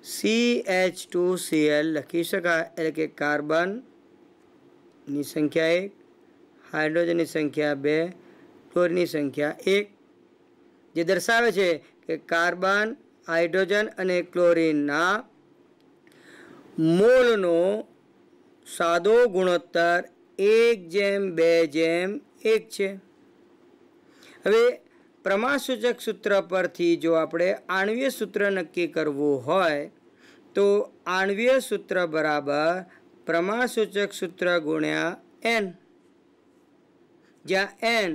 C H two C L લખી શકાય. એટલે કે કાર્બનની સંખ્યા એક હાઇડ્રોજનની સંખ્યા બે ક્લોરિનની સંખ્યા એક. જે દર્શાવે છે કે કાર્બન, હાઇડ્રોજન અને ક્લોરિનના મોલનો સાદો ગુણોત્તર એક જેમ બે જેમ એક છે. હવે પ્રમાણસૂચક સૂત્ર પરથી જો આપણે આણવીય સૂત્ર નક્કી કરવું હોય, તો આણવીય સૂત્ર બરાબર પ્રમાણસૂચક સૂત્ર ગુણ્યા એન જ્યાં એન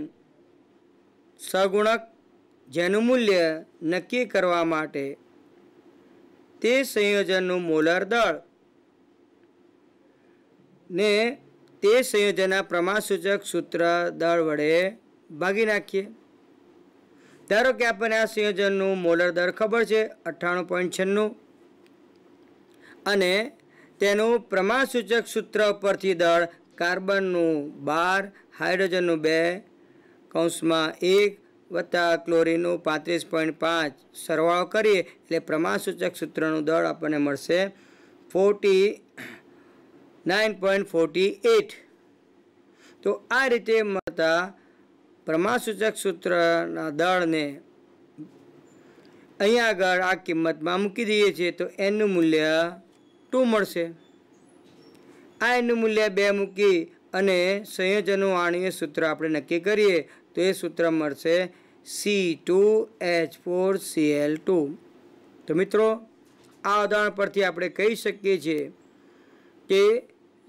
સગુણક જેનું મૂલ્ય નક્કી કરવા માટે તે સંયોજનનું મોલર દળ ને તે સંયોજનના પ્રમાણસૂચક સૂત્ર દળ વડે ભાગી નાખીએ. ધારો કે આપણને આ સંયોજનનું મોલર દર ખબર છે, અઠ્ઠાણું પોઈન્ટ છન્નું. અને તેનું પ્રમાણસૂચક સૂત્ર પરથી દળ કાર્બનનું બાર, હાઇડ્રોજનનું બે, કૌંસમાં એક, વત્તા ક્લોરીનનું પાંત્રીસ પોઈન્ટ પાંચ. સરવાળો કરીએ, એટલે પ્રમાણસૂચક સૂત્રનું દળ આપણને મળશે forty nine point forty eight. તો આ રીતે મળતા પ્રમાણસૂચક સૂત્રના દળને અહીંયા આગળ આ કિંમતમાં મૂકી દઈએ છીએ તો એનું મૂલ્ય ટુ મળશે. આ એનું મૂલ્ય બે મૂકી અને સંયોજનનું આણીય સૂત્ર આપણે નક્કી કરીએ તો એ સૂત્ર મળશે C two H four C L two તો મિત્રો, આ ઉદાહરણ પરથી આપણે કહી શકીએ છીએ કે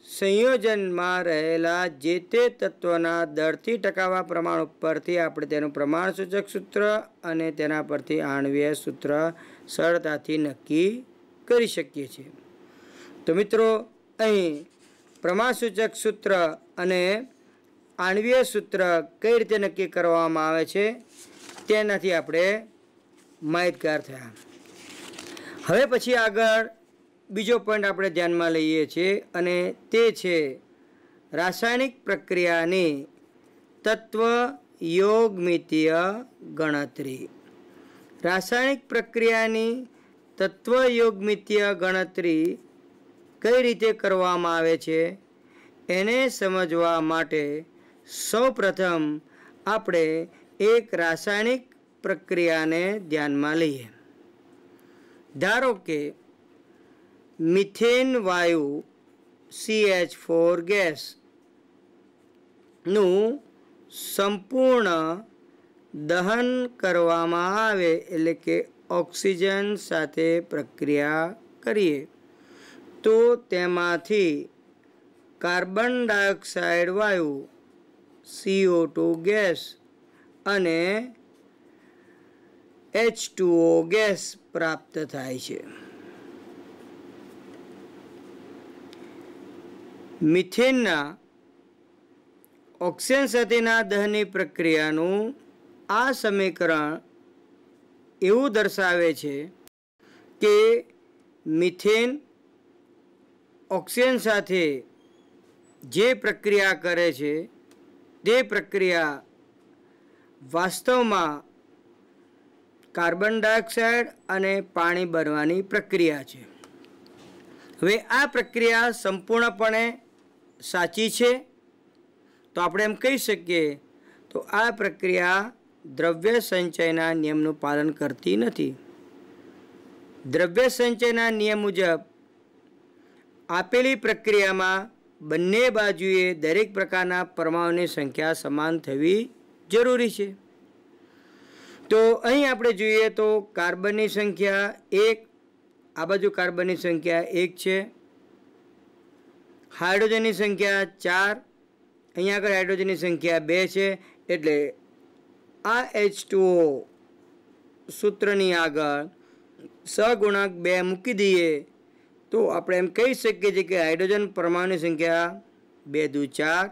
સંયોજનમાં રહેલા જે તે તત્વના દરથી ટકાવા પ્રમાણ ઉપરથી આપણે તેનું પ્રમાણસૂચક સૂત્ર અને તેના પરથી આણવીય સૂત્ર સરળતાથી નક્કી કરી શકીએ છીએ. તો મિત્રો, અહીં પ્રમાણસૂચક સૂત્ર અને આણવીય સૂત્ર કઈ રીતે નક્કી કરવામાં આવે છે, તેનાથી આપણે માહિતગાર થયા. હવે પછી આગળ બીજો પોઈન્ટ આપણે ધ્યાનમાં લઈએ છીએ અને તે છે રાસાયણિક પ્રક્રિયાની તત્વ યોગમિતીય ગણતરી. રાસાયણિક પ્રક્રિયાની તત્વ યોગમિતીય ગણતરી કઈ રીતે કરવામાં આવે છે એને સમજવા માટે સૌપ્રથમ આપણે એક રાસાયણિક પ્રક્રિયાને ધ્યાનમાં લઈએ. ધારો કે મિથેન વાયુ સી એચ ફોર ગેસનું સંપૂર્ણ દહન કરવામાં આવે એટલે કે ઓક્સિજન સાથે પ્રક્રિયા કરીએ. તો તેમાંથી કાર્બન ડાયોક્સાઇડ વાયુ સીઓ ટુ ગેસ અને એચ ટુઓ ગેસ પ્રાપ્ત થાય છે. મિથેનના ઓક્સિજન સાથેના દહનની પ્રક્રિયાનું આ સમીકરણ એવું દર્શાવે છે કે મિથેન ઓક્સિજન સાથે જે પ્રક્રિયા કરે છે, તે પ્રક્રિયા વાસ્તવમાં કાર્બન ડાયોક્સાઇડ અને પાણી બનવાની પ્રક્રિયા છે. હવે આ પ્રક્રિયા સંપૂર્ણપણે સાચી છે? તો આપણે એમ કહી શકીએ, તો આ પ્રક્રિયા દ્રવ્ય સંચયના નિયમનું પાલન કરતી નથી. દ્રવ્ય સંચયના નિયમ મુજબ, આપેલી પ્રક્રિયામાં બંને બાજુએ દરેક પ્રકારના પરમાણુની સંખ્યા સમાન થવી જરૂરી છે. તો અહીં આપણે જોઈએ તો કાર્બનની સંખ્યા એક, આ બાજુ કાર્બનની સંખ્યા એક છે. હાઇડ્રોજનની સંખ્યા ચાર, અહીંયા આગળ હાઇડ્રોજનની સંખ્યા બે છે, એટલે આ એચ ટુઓ સૂત્રની આગળ સગુણક બે મૂકી દઈએ, તો આપણે એમ કહી શકીએ છીએ કે હાઇડ્રોજન પરમાણુની સંખ્યા બે દુ ચાર,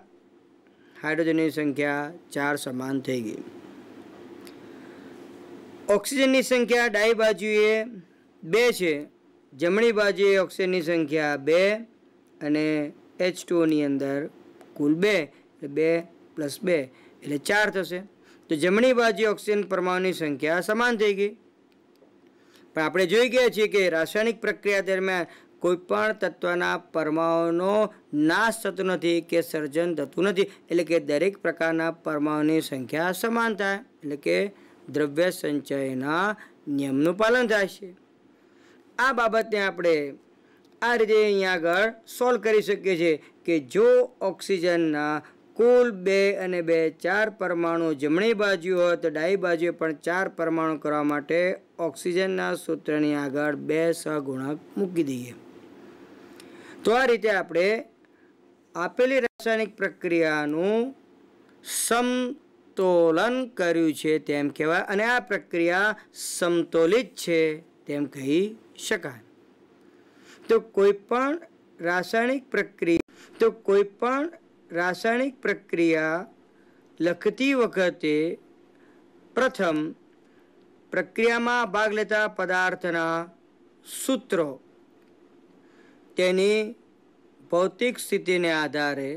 હાઇડ્રોજનની સંખ્યા ચાર સમાન થઈ ગઈ. ઓક્સિજનની સંખ્યા ડાઈ બાજુએ બે છે, જમણી બાજુએ ઓક્સિજનની સંખ્યા બે અને એચ ટુની અંદર કુલ બે, એટલે બે પ્લસ બે, એટલે ચાર થશે. તો જમણી બાજુ ઓક્સિજન પરમાણુની સંખ્યા સમાન થઈ ગઈ. પણ આપણે જોઈ ગયા છીએ કે રાસાયણિક પ્રક્રિયા દરમિયાન કોઈપણ તત્વના પરમાણુનો નાશ થતો નથી કે સર્જન થતું નથી, એટલે કે દરેક પ્રકારના પરમાણુની સંખ્યા સમાન થાય, એટલે કે દ્રવ્ય સંચયના નિયમનું પાલન થાય છે. આ બાબતને આપણે આ રીતે અહીંયા આગળ સોલ્વ કરી શકીએ છીએ કે જો ઓક્સિજનના કુલ બે અને બે ચાર પરમાણુ જમણી બાજુ હોય તો ડાબી બાજુએ પણ ચાર પરમાણુ કરવા માટે ઓક્સિજનના સૂત્રની આગળ બે સહગુણક મૂકી દઈએ. તો આ રીતે આપણે આપેલી રાસાયણિક પ્રક્રિયાનું સમતોલન કર્યું છે તેમ કહેવાય અને આ પ્રક્રિયા સમતોલિત છે તેમ કહી શકાય. તો કોઈ પણ રાસાયણિક પ્રક્રિયા, તો કોઈ પણ રાસાયણિક પ્રક્રિયા લખતી વખતે પ્રથમ પ્રક્રિયામાં ભાગ લેતા પદાર્થના સૂત્રો તેની ભૌતિક સ્થિતિને આધારે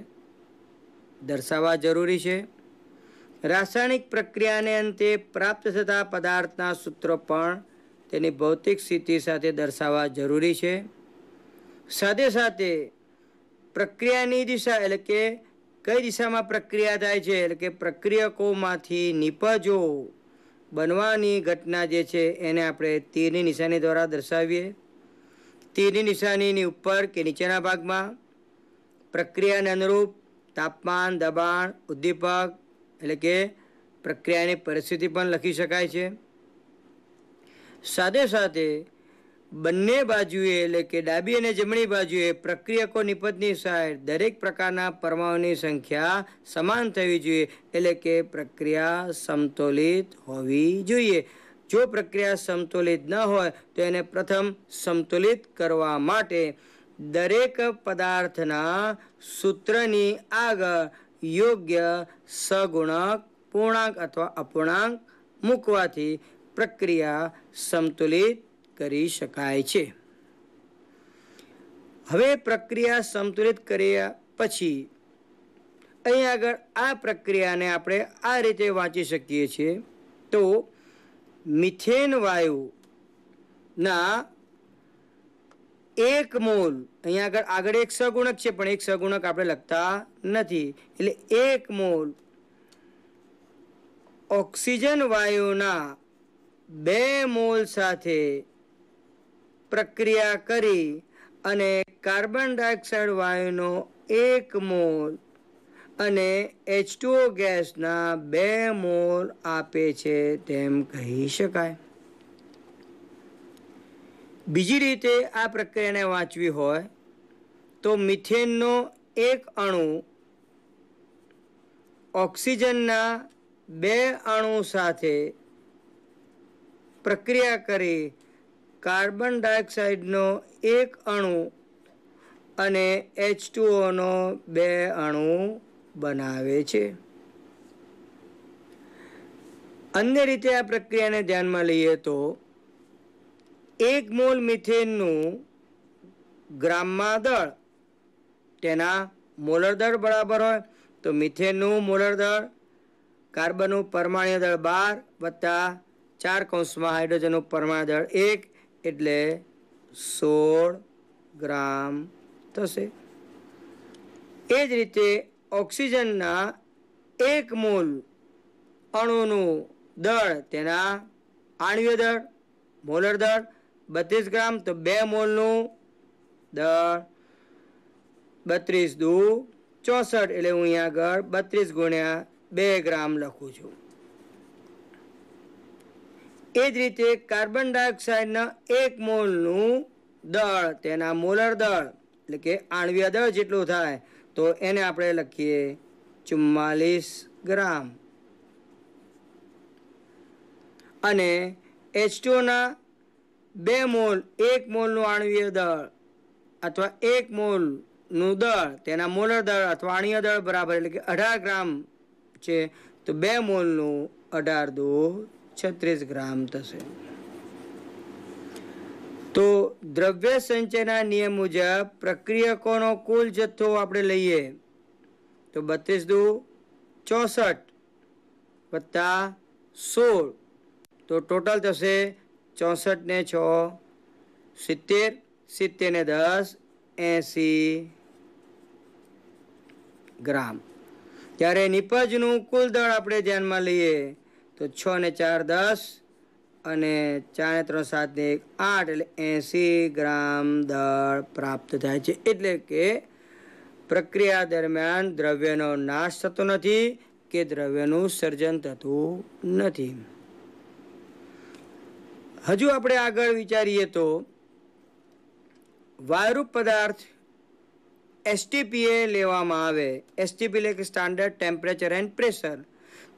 દર્શાવવા જરૂરી છે. રાસાયણિક પ્રક્રિયાને અંતે પ્રાપ્ત થતા પદાર્થના સૂત્રો પણ તેની ભૌતિક સ્થિતિ સાથે દર્શાવવા જરૂરી છે. સાથે સાથે પ્રક્રિયાની દિશા એટલે કે કઈ દિશામાં પ્રક્રિયા થાય છે? એટલે કે પ્રક્રિયકોમાંથી નિપજો. બનવાની ઘટના જે છે એને આપણે તીરની નિશાની દ્વારા દર્શાવીએ. તીરની નિશાનીની ઉપર કે નીચેના ભાગમાં પ્રક્રિયાને અનુરૂપ તાપમાન, દબાણ, ઉદ્દીપક એટલે કે પ્રક્રિયાની પરિસ્થિતિ પણ લખી શકાય છે. સાથે સાથે બંને બાજુએ એટલે કે ડાબી અને જમણી બાજુએ પ્રક્રિયકો નિપજની સાઈડ દરેક પ્રકારના પરમાણુની સંખ્યા સમાન થવી જોઈએ એટલે કે પ્રક્રિયા સમતોલિત હોવી જોઈએ. જો પ્રક્રિયા સમતોલિત ન હોય તો એને પ્રથમ સમતોલિત કરવા માટે દરેક પદાર્થના સૂત્રની આગળ યોગ્ય સગુણક, પૂર્ણાંક અથવા અપૂર્ણાંક મૂકવાથી પ્રક્રિયા સમતુલિત કરી શકાય છે. હવે પ્રક્રિયા સંતુલિત કર્યા પછી અહીં આગળ આ પ્રક્રિયાને આપણે આ રીતે વાંચી શકીએ છીએ. તો મિથેન વાયુના એક મોલ અહીંયા આગળ આગળ એક સગુણક છે, પણ એક સગુણક આપણે લખતા નથી. એટલે એક મોલ ઓક્સિજન વાયુના બે મોલ સાથે પ્રક્રિયા કરી અને કાર્બન ડાયોક્સાઇડ વાયુનો એક મોલ અને એચ ગેસના બે મોલ આપે છે તેમ કહી શકાય. બીજી રીતે આ પ્રક્રિયાને વાંચવી હોય તો મિથેનનો એક અણુ ઓક્સિજનના બે અણુ સાથે પ્રક્રિયા કરી કાર્બન ડાયોક્સાઇડનો એક અણુ અને એચ ટુઓનો બે અણુ બનાવે છે. અન્ય રીતે આ પ્રક્રિયાને ધ્યાનમાં લઈએ તો એક મોલ મિથેનનું ગ્રામમાં દળ તેના મોલર દળ બરાબર હોય તો મિથેનનું મોલર દળ, કાર્બનનું પરમાણ્ય દળ બાર વત્તા ચાર કૌંસમાં હાઇડ્રોજનનું પરમાણુ દળ એક એટલે સોળ ગ્રામ થશે. એ જ રીતે ઓક્સિજનના એક મોલ અણુનું દળ, તેના આણ્વીય દળ, મોલર દળ, બત્રીસ ગ્રામ, તો બે મોલનું દળ બત્રીસ દુ ચોસઠ, એટલે હું અહીંયા આગળ બત્રીસ ગુણ્યા બે ગ્રામ લખું છું. એ જ રીતે કાર્બન ડાયોક્સાઇડના એક મોલનું દળ, તેના મોલર દળ, એટલે કે આણવીય દળ જેટલું થાય, તો એને આપણે લખીએ ચુમ્માલીસ ગ્રામ. અને એચ ના બે મોલ, એક મોલનું આણવીય દળ અથવા એક મોલનું દળ, તેના મોલર દળ અથવા આણ્વીય દળ બરાબર, એટલે કે અઢાર ગ્રામ છે, તો બે મોલનું અઢાર દો છત્રીસ ગ્રામ થશે. તો દ્રવ્ય સંચયના નિયમ મુજબ પ્રક્રિયકોનો કુલ જથ્થો આપણે લઈએ. તો બત્રીસ દુ ચોસઠ વત્તા સોળ. તો ટોટલ થશે ચોસઠ ને છ, સિત્તેર સિત્તેર ને દસ, એંસી ગ્રામ. ત્યારે નિપજનું કુલ દળ આપણે ધ્યાનમાં લઈએ. તો છ ને ચાર દસ અને ચાર ને ત્રણ સાત ને એક આઠ એટલે એંસી ગ્રામ દળ પ્રાપ્ત થાય છે. એટલે કે પ્રક્રિયા દરમિયાન દ્રવ્યનો નાશ થતો નથી કે દ્રવ્યનું સર્જન થતું નથી. હજુ આપણે આગળ વિચારીએ તો વાયુરૂપ પદાર્થ એસટીપીએ લેવામાં આવે. એસટીપી એટલે કે સ્ટાન્ડર્ડ ટેમ્પરેચર એન્ડ પ્રેશર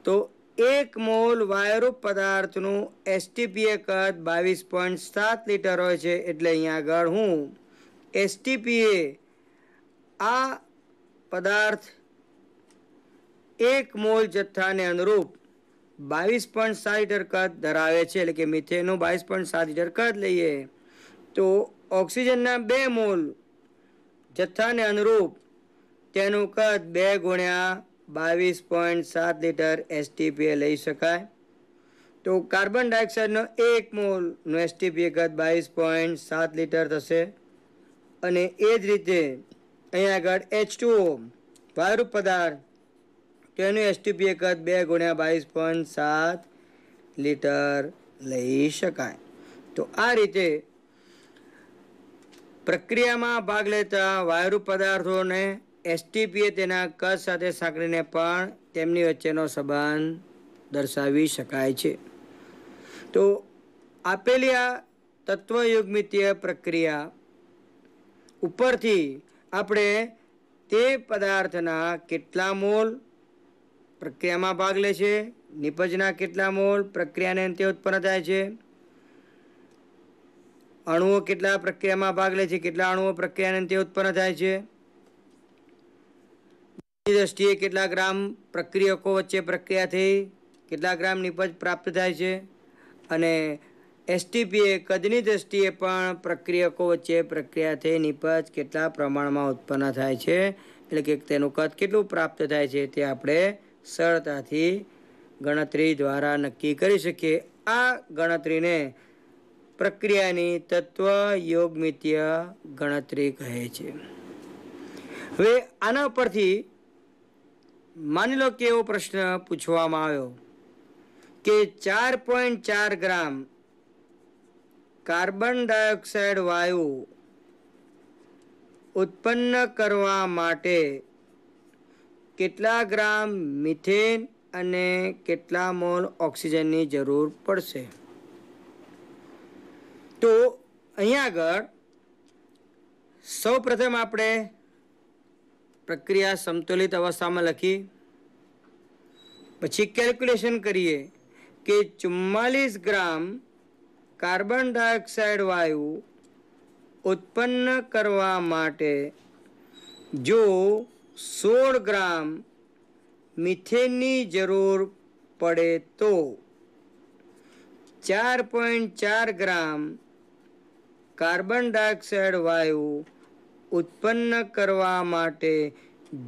તો એક મોલ વાયરૂપ પદાર્થનું એસટીપીએ કદ બાવીસ પોઈન્ટ સાત લીટર હોય છે એટલે અહીંયા આગળ હું એસટીપીએ આ પદાર્થ એક મોલ જથ્થાને અનુરૂપ બાવીસ પોઈન્ટ સાત લીટર કદ ધરાવે છે, એટલે કે મિથેનનું બાવીસ પોઈન્ટ સાત લીટર કદ લઈએ તો ઓક્સિજનના બે મોલ જથ્થાને અનુરૂપ તેનું કદ બે ગુણ્યા બાવીસ પોઈન્ટ સાત લીટર એસટીપીએ લઈ શકાય. તો કાર્બન ડાયોક્સાઇડનો એક મોલનું એસટીપીએ કદ બાવીસ પોઈન્ટ સાત લીટર થશે. અને એ જ રીતે અહીંયા આગળ એચ ટુઓ વાયુરૂપ પદાર્થ તેનું એસટીપીએ કદ બે ગુણ્યા બાવીસ પોઈન્ટ સાત લીટર લઈ શકાય. તો આ રીતે પ્રક્રિયામાં ભાગ લેતા વાયુ પદાર્થોને એસટીપીએ તેના કદ સાથે સાંકળીને પણ તેમની વચ્ચેનો સંબંધ દર્શાવી શકાય છે. તો આપેલી આ તત્વયુગમિતીય પ્રક્રિયા ઉપરથી આપણે તે પદાર્થના કેટલા મોલ પ્રક્રિયામાં ભાગ લે છે, નિપજના કેટલા મોલ પ્રક્રિયાને અંતે ઉત્પન્ન થાય છે, અણુઓ કેટલા પ્રક્રિયામાં ભાગ લે છે, કેટલા અણુઓ પ્રક્રિયાને અંતે ઉત્પન્ન થાય છે દ્રષ્ટિએ કેટલા ગ્રામ પ્રક્રિયકો વચ્ચે પ્રક્રિયા થઈ, કેટલા ગ્રામ નિપજ પ્રાપ્ત થાય છે અને એસટીપીએ કદની દ્રષ્ટિએ પણ પ્રક્રિયકો વચ્ચે પ્રક્રિયા થઈ નિપજ કેટલા પ્રમાણમાં ઉત્પન્ન થાય છે, એટલે કે તેનું કદ કેટલું પ્રાપ્ત થાય છે તે આપણે સરળતાથી ગણતરી દ્વારા નક્કી કરી શકીએ. આ ગણતરીને પ્રક્રિયાની તત્વ યોગમિત્ય ગણતરી કહે છે. હવે આના પરથી માની લો કે એવો પ્રશ્ન પૂછવામાં આવ્યો? કે ચાર પોઈન્ટ ચાર ગ્રામ કાર્બન ડાયોક્સાઇડ વાયુ ઉત્પન્ન કરવા માટે કેટલા ગ્રામ મિથેન અને કેટલા મોલ ઓક્સિજનની જરૂર પડશે? તો અહીંયા આગળ સૌ પ્રથમ આપણે પ્રક્રિયા સંતુલિત અવસ્થામાં લખી, પછી કેલ્ક્યુલેશન કરીએ કે ચુમ્માલીસ ગ્રામ કાર્બન ડાયોક્સાઇડ વાયુ ઉત્પન્ન કરવા માટે જો સોળ ગ્રામ મિથેનની જરૂર પડે તો ચાર પોઈન્ટ ચાર ગ્રામ કાર્બન ડાયોક્સાઇડ વાયુ ઉત્પન્ન કરવા માટે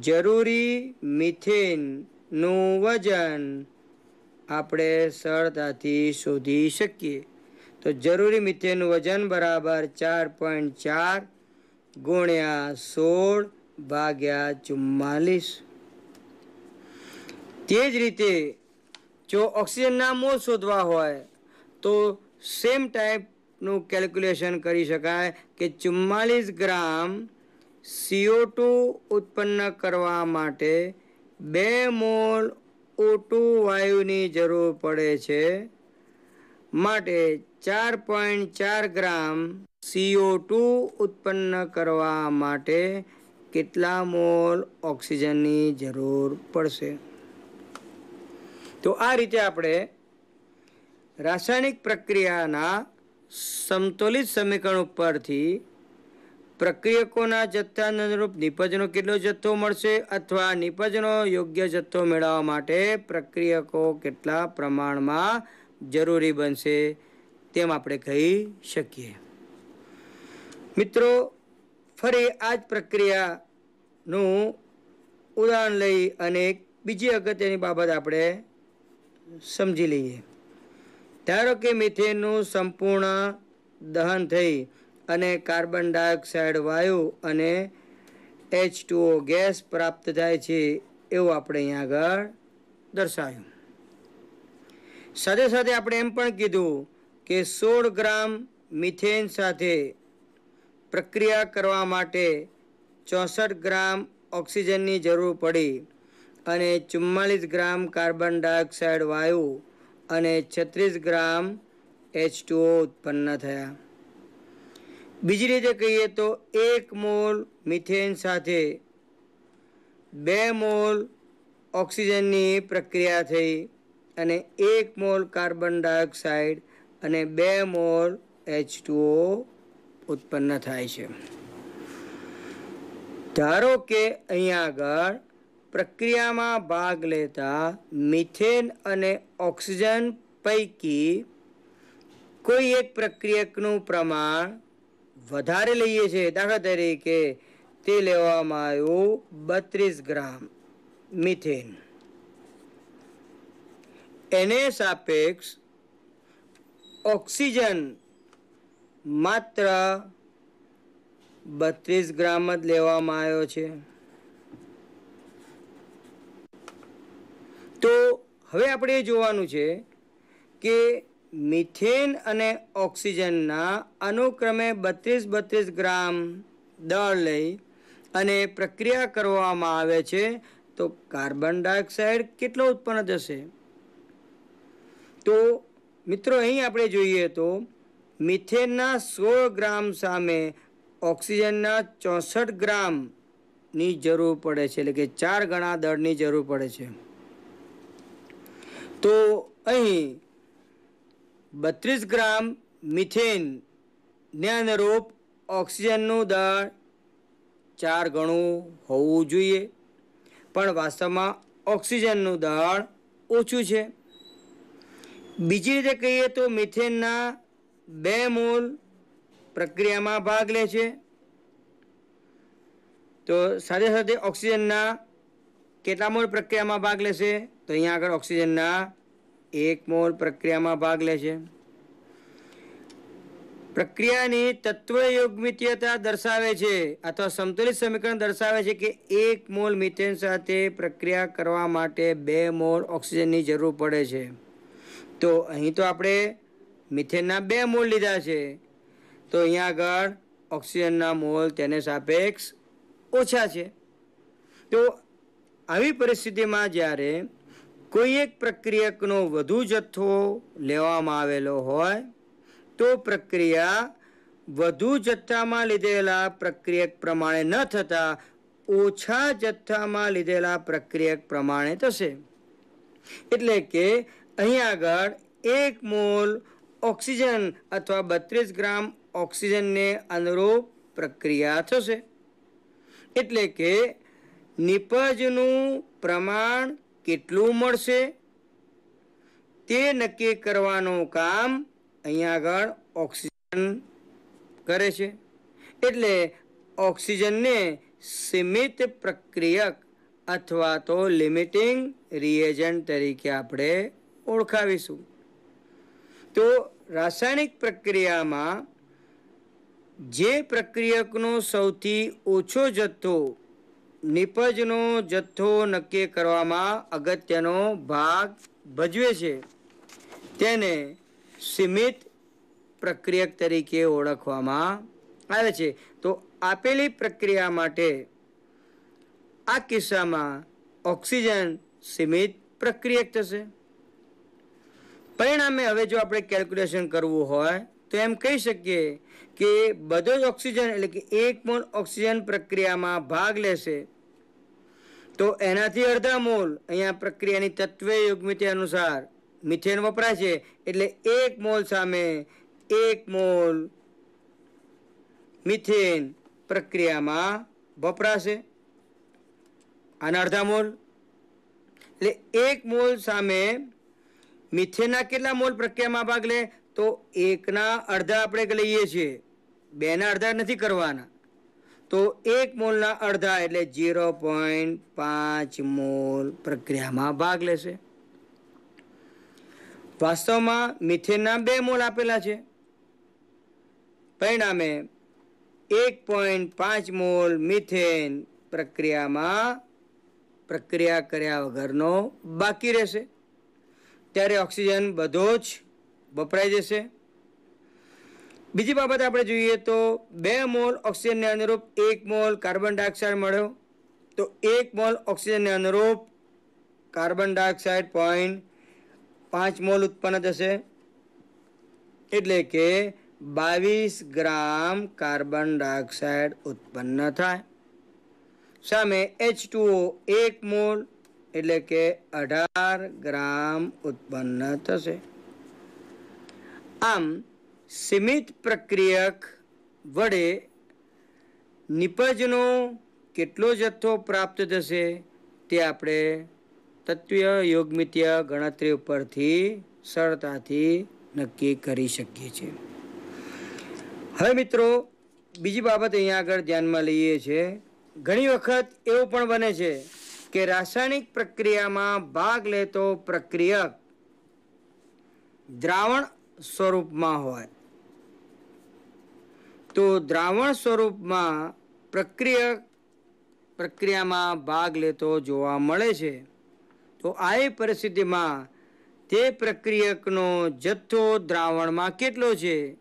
જરૂરી મિથેનનું વજન આપણે સરળતાથી શોધી શકીએ. તો જરૂરી મિથેનનું વજન બરાબર ચાર પોઈન્ટ ચાર ગુણ્યા સોળ ભાગ્યા ચુમ્માલીસ. તે જ રીતે જો ઓક્સિજનના મોલ શોધવા હોય, તો સેમ ટાઈપનું કેલ્ક્યુલેશન કરી શકાય કે ચુમ્માલીસ ગ્રામ સીઓ ઉત્પન્ન કરવા માટે બે મોલ ઓટુ વાયુની જરૂર પડે છે. માટે ચાર પોઈન્ટ ચાર ગ્રામ સીઓ ટુ ઉત્પન્ન કરવા માટે કેટલા મોલ ઓક્સિજનની જરૂર પડશે? તો આ રીતે આપણે રાસાયણિક પ્રક્રિયાના સમતોલિત સમીકરણ ઉપરથી પ્રક્રિયકોના જથ્થાને અનુરૂપ નિપજનો કેટલો જથ્થો મળશે અથવા નિપજનો યોગ્ય જથ્થો મેળવવા માટે પ્રક્રિયકો કેટલા પ્રમાણમાં જરૂરી બનશે તેમ આપણે કહી શકીએ. મિત્રો, ફરી આ જ પ્રક્રિયાનું ઉદાહરણ લઈ અને બીજી અગત્યની બાબત આપણે સમજી લઈએ. ધારો કે મિથેનનું સંપૂર્ણ દહન થઈ અને કાર્બન ડાયોક્સાઇડ, વાયુ અને એચ ટુઓ ગેસ પ્રાપ્ત થાય છે એવું આપણે અહીંયા આગળ દર્શાવ્યું. સાથે સાથે આપણે એમ પણ કીધું કે સોળ ગ્રામ મિથેન સાથે પ્રક્રિયા કરવા માટે ચોસઠ ગ્રામ ઓક્સિજનની જરૂર પડી અને ચુમ્માલીસ ગ્રામ કાર્બન ડાયોક્સાઇડ, વાયુ અને છત્રીસ ગ્રામ એચ ઉત્પન્ન થયા. બીજી રીતે કહીએ તો એક મોલ મિથેન સાથે બે મોલ ઓક્સિજનની પ્રક્રિયા થઈ અને એક મોલ કાર્બન ડાયોક્સાઇડ અને બે મોલ એચ ઉત્પન્ન થાય છે. ધારો કે અહીંયા આગળ પ્રક્રિયામાં ભાગ લેતા મિથેન અને ઓક્સિજન પૈકી કોઈ એક પ્રક્રિયકનું પ્રમાણ વધારે લઈએ છીએ દાખલા તરીકે તે લેવામાં આવ્યું બત્રીસ ગ્રામ મિથેન. એને સાપેક્ષ ઓક્સિજન માત્ર બત્રીસ ગ્રામ જ લેવામાં આવ્યો છે. તો હવે આપણે એ જોવાનું છે કે મિથેન અને ઓક્સિજનના અનુક્રમે બત્રીસ બત્રીસ ગ્રામ દળ લઈ અને પ્રક્રિયા કરવામાં આવે છે, તો કાર્બન ડાયોક્સાઇડ કેટલો ઉત્પન્ન થશે? તો મિત્રો, અહીં આપણે જોઈએ તો મિથેનના સોળ ગ્રામ સામે ઓક્સિજનના ચોસઠ ગ્રામની જરૂર પડે છે, એટલે કે ચાર ગણા દળની જરૂર પડે છે. તો અહીં બત્રીસ ગ્રામ મિથેનને અનુરૂપ ઓક્સિજનનું દળ ચાર ગણું હોવું જોઈએ. પણ વાસ્તવમાં ઓક્સિજનનું દળ ઓછું છે. બીજી રીતે કહીએ તો મિથેનના બે મોલ પ્રક્રિયામાં ભાગ લે છે. તો સાથે સાથે ઓક્સિજનના કેટલા મોલ પ્રક્રિયામાં ભાગ લેશે? તો અહીંયા આગળ ઓક્સિજનના એક મોલ પ્રક્રિયામાં ભાગ લે છે. પ્રક્રિયાની તત્વયોગમિત્યતા દર્શાવે છે અથવા સંતુલિત સમીકરણ દર્શાવે છે કે એક મોલ મિથેન સાથે પ્રક્રિયા કરવા માટે બે મોલ ઓક્સિજનની જરૂર પડે છે. તો અહીં તો આપણે મિથેનના બે મોલ લીધા છે. તો અહીંયા આગળ ઓક્સિજનના મોલ તેને સાપેક્ષ ઓછા છે. તો આવી પરિસ્થિતિમાં જ્યારે કોઈ એક પ્રક્રિયકનો વધુ જથ્થો લેવામાં આવેલો હોય, તો પ્રક્રિયા વધુ જથ્થામાં લીધેલા પ્રક્રિયક પ્રમાણે ન થતાં ઓછા જથ્થામાં લીધેલા પ્રક્રિયક પ્રમાણે થશે. એટલે કે અહીં આગળ એક મોલ ઓક્સિજન અથવા બત્રીસ ગ્રામ ઓક્સિજનને અનુરૂપ પ્રક્રિયા થશે. એટલે કે નિપજનું પ્રમાણ કેટલું મળશે? તે નક્કી કરવાનું કામ અહીંયા આગળ ઓક્સિજન કરે છે. એટલે ઓક્સિજનને સીમિત પ્રક્રિયક અથવા તો લિમિટિંગ રિએજન્ટ તરીકે આપણે ઓળખાવીશું. તો રાસાયણિક પ્રક્રિયામાં જે પ્રક્રિયકનો સૌથી ઓછો જથ્થો નિપજનો જથ્થો નક્કી કરવામાં અગત્યનો ભાગ ભજવે છે. તેને સીમિત પ્રક્રિયક તરીકે ઓળખવામાં આવે છે. તો આપેલી પ્રક્રિયા માટે આ કિસ્સામાં ઓક્સિજન સીમિત પ્રક્રિયક થશે. પરિણામે હવે જો આપણે કેલ્ક્યુલેશન કરવું હોય, તો એમ કહી શકીએ કે બધો જ ઓક્સિજન એટલે કે એક મોલ ઓક્સિજન પ્રક્રિયામાં ભાગ લેશે. તો એનાથી અડધા મોલ અહીંયા પ્રક્રિયાની તત્વે યુગ્મિતિ અનુસાર મિથેન વપરાય છે એટલે એક મોલ સામે એક મોલ મિથેન પ્રક્રિયામાં વપરાશે. આના અડધા મોલ. એટલે એક મોલ સામે મિથેનના કેટલા મોલ પ્રક્રિયામાં ભાગ લે? તો એકના અડધા આપણે લઈએ છીએ. બેના અડધા નથી કરવાના. તો એક મોલના અડધા એટલે ઝીરો પોઈન્ટ પાંચ મોલ પ્રક્રિયામાં ભાગ લેશે. વાસ્તવમાં મિથેનના બે મોલ આપેલા છે. પરિણામે એક પોઈન્ટ પાંચ મોલ મિથેન પ્રક્રિયામાં પ્રક્રિયા કર્યા વગરનો બાકી રહેશે. ત્યારે ઓક્સિજન બધો જ વપરાઈ જશે. બીજી બાબત આપણે જોઈએ તો બે મોલ ઓક્સિજનને અનુરૂપ એક મોલ કાર્બન ડાયોક્સાઇડ મળ્યો. તો એક મોલ ઓક્સિજનને અનુરૂપ કાર્બન ડાયોક્સાઇડ પોઈન્ટ પાંચ મોલ ઉત્પન્ન થશે. એટલે કે બાવીસ ગ્રામ કાર્બન ડાયોક્સાઇડ ઉત્પન્ન થાય. સામે એચ એક મોલ, એટલે કે અઢાર ગ્રામ ઉત્પન્ન થશે. આમ સીમિત પ્રક્રિયક વડે નિપજનો કેટલો જથ્થો પ્રાપ્ત થશે તે આપણે તત્વીય યોગમિત્ય ગણતરી ઉપરથી સરળતાથી નક્કી કરી શકીએ છીએ. હવે મિત્રો, બીજી બાબત અહીંયા આગળ ધ્યાનમાં લઈએ છીએ. ઘણી વખત એવું પણ બને છે કે રાસાયણિક પ્રક્રિયામાં ભાગ લેતો પ્રક્રિયક દ્રાવણ સ્વરૂપમાં હોય. તો દ્રાવણ સ્વરૂપમાં પ્રક્રિયક પ્રક્રિયામાં ભાગ લેતો જોવા મળે છે. તો આ પરિસ્થિતિમાં તે પ્રક્રિયકનો જથ્થો દ્રાવણમાં કેટલો છે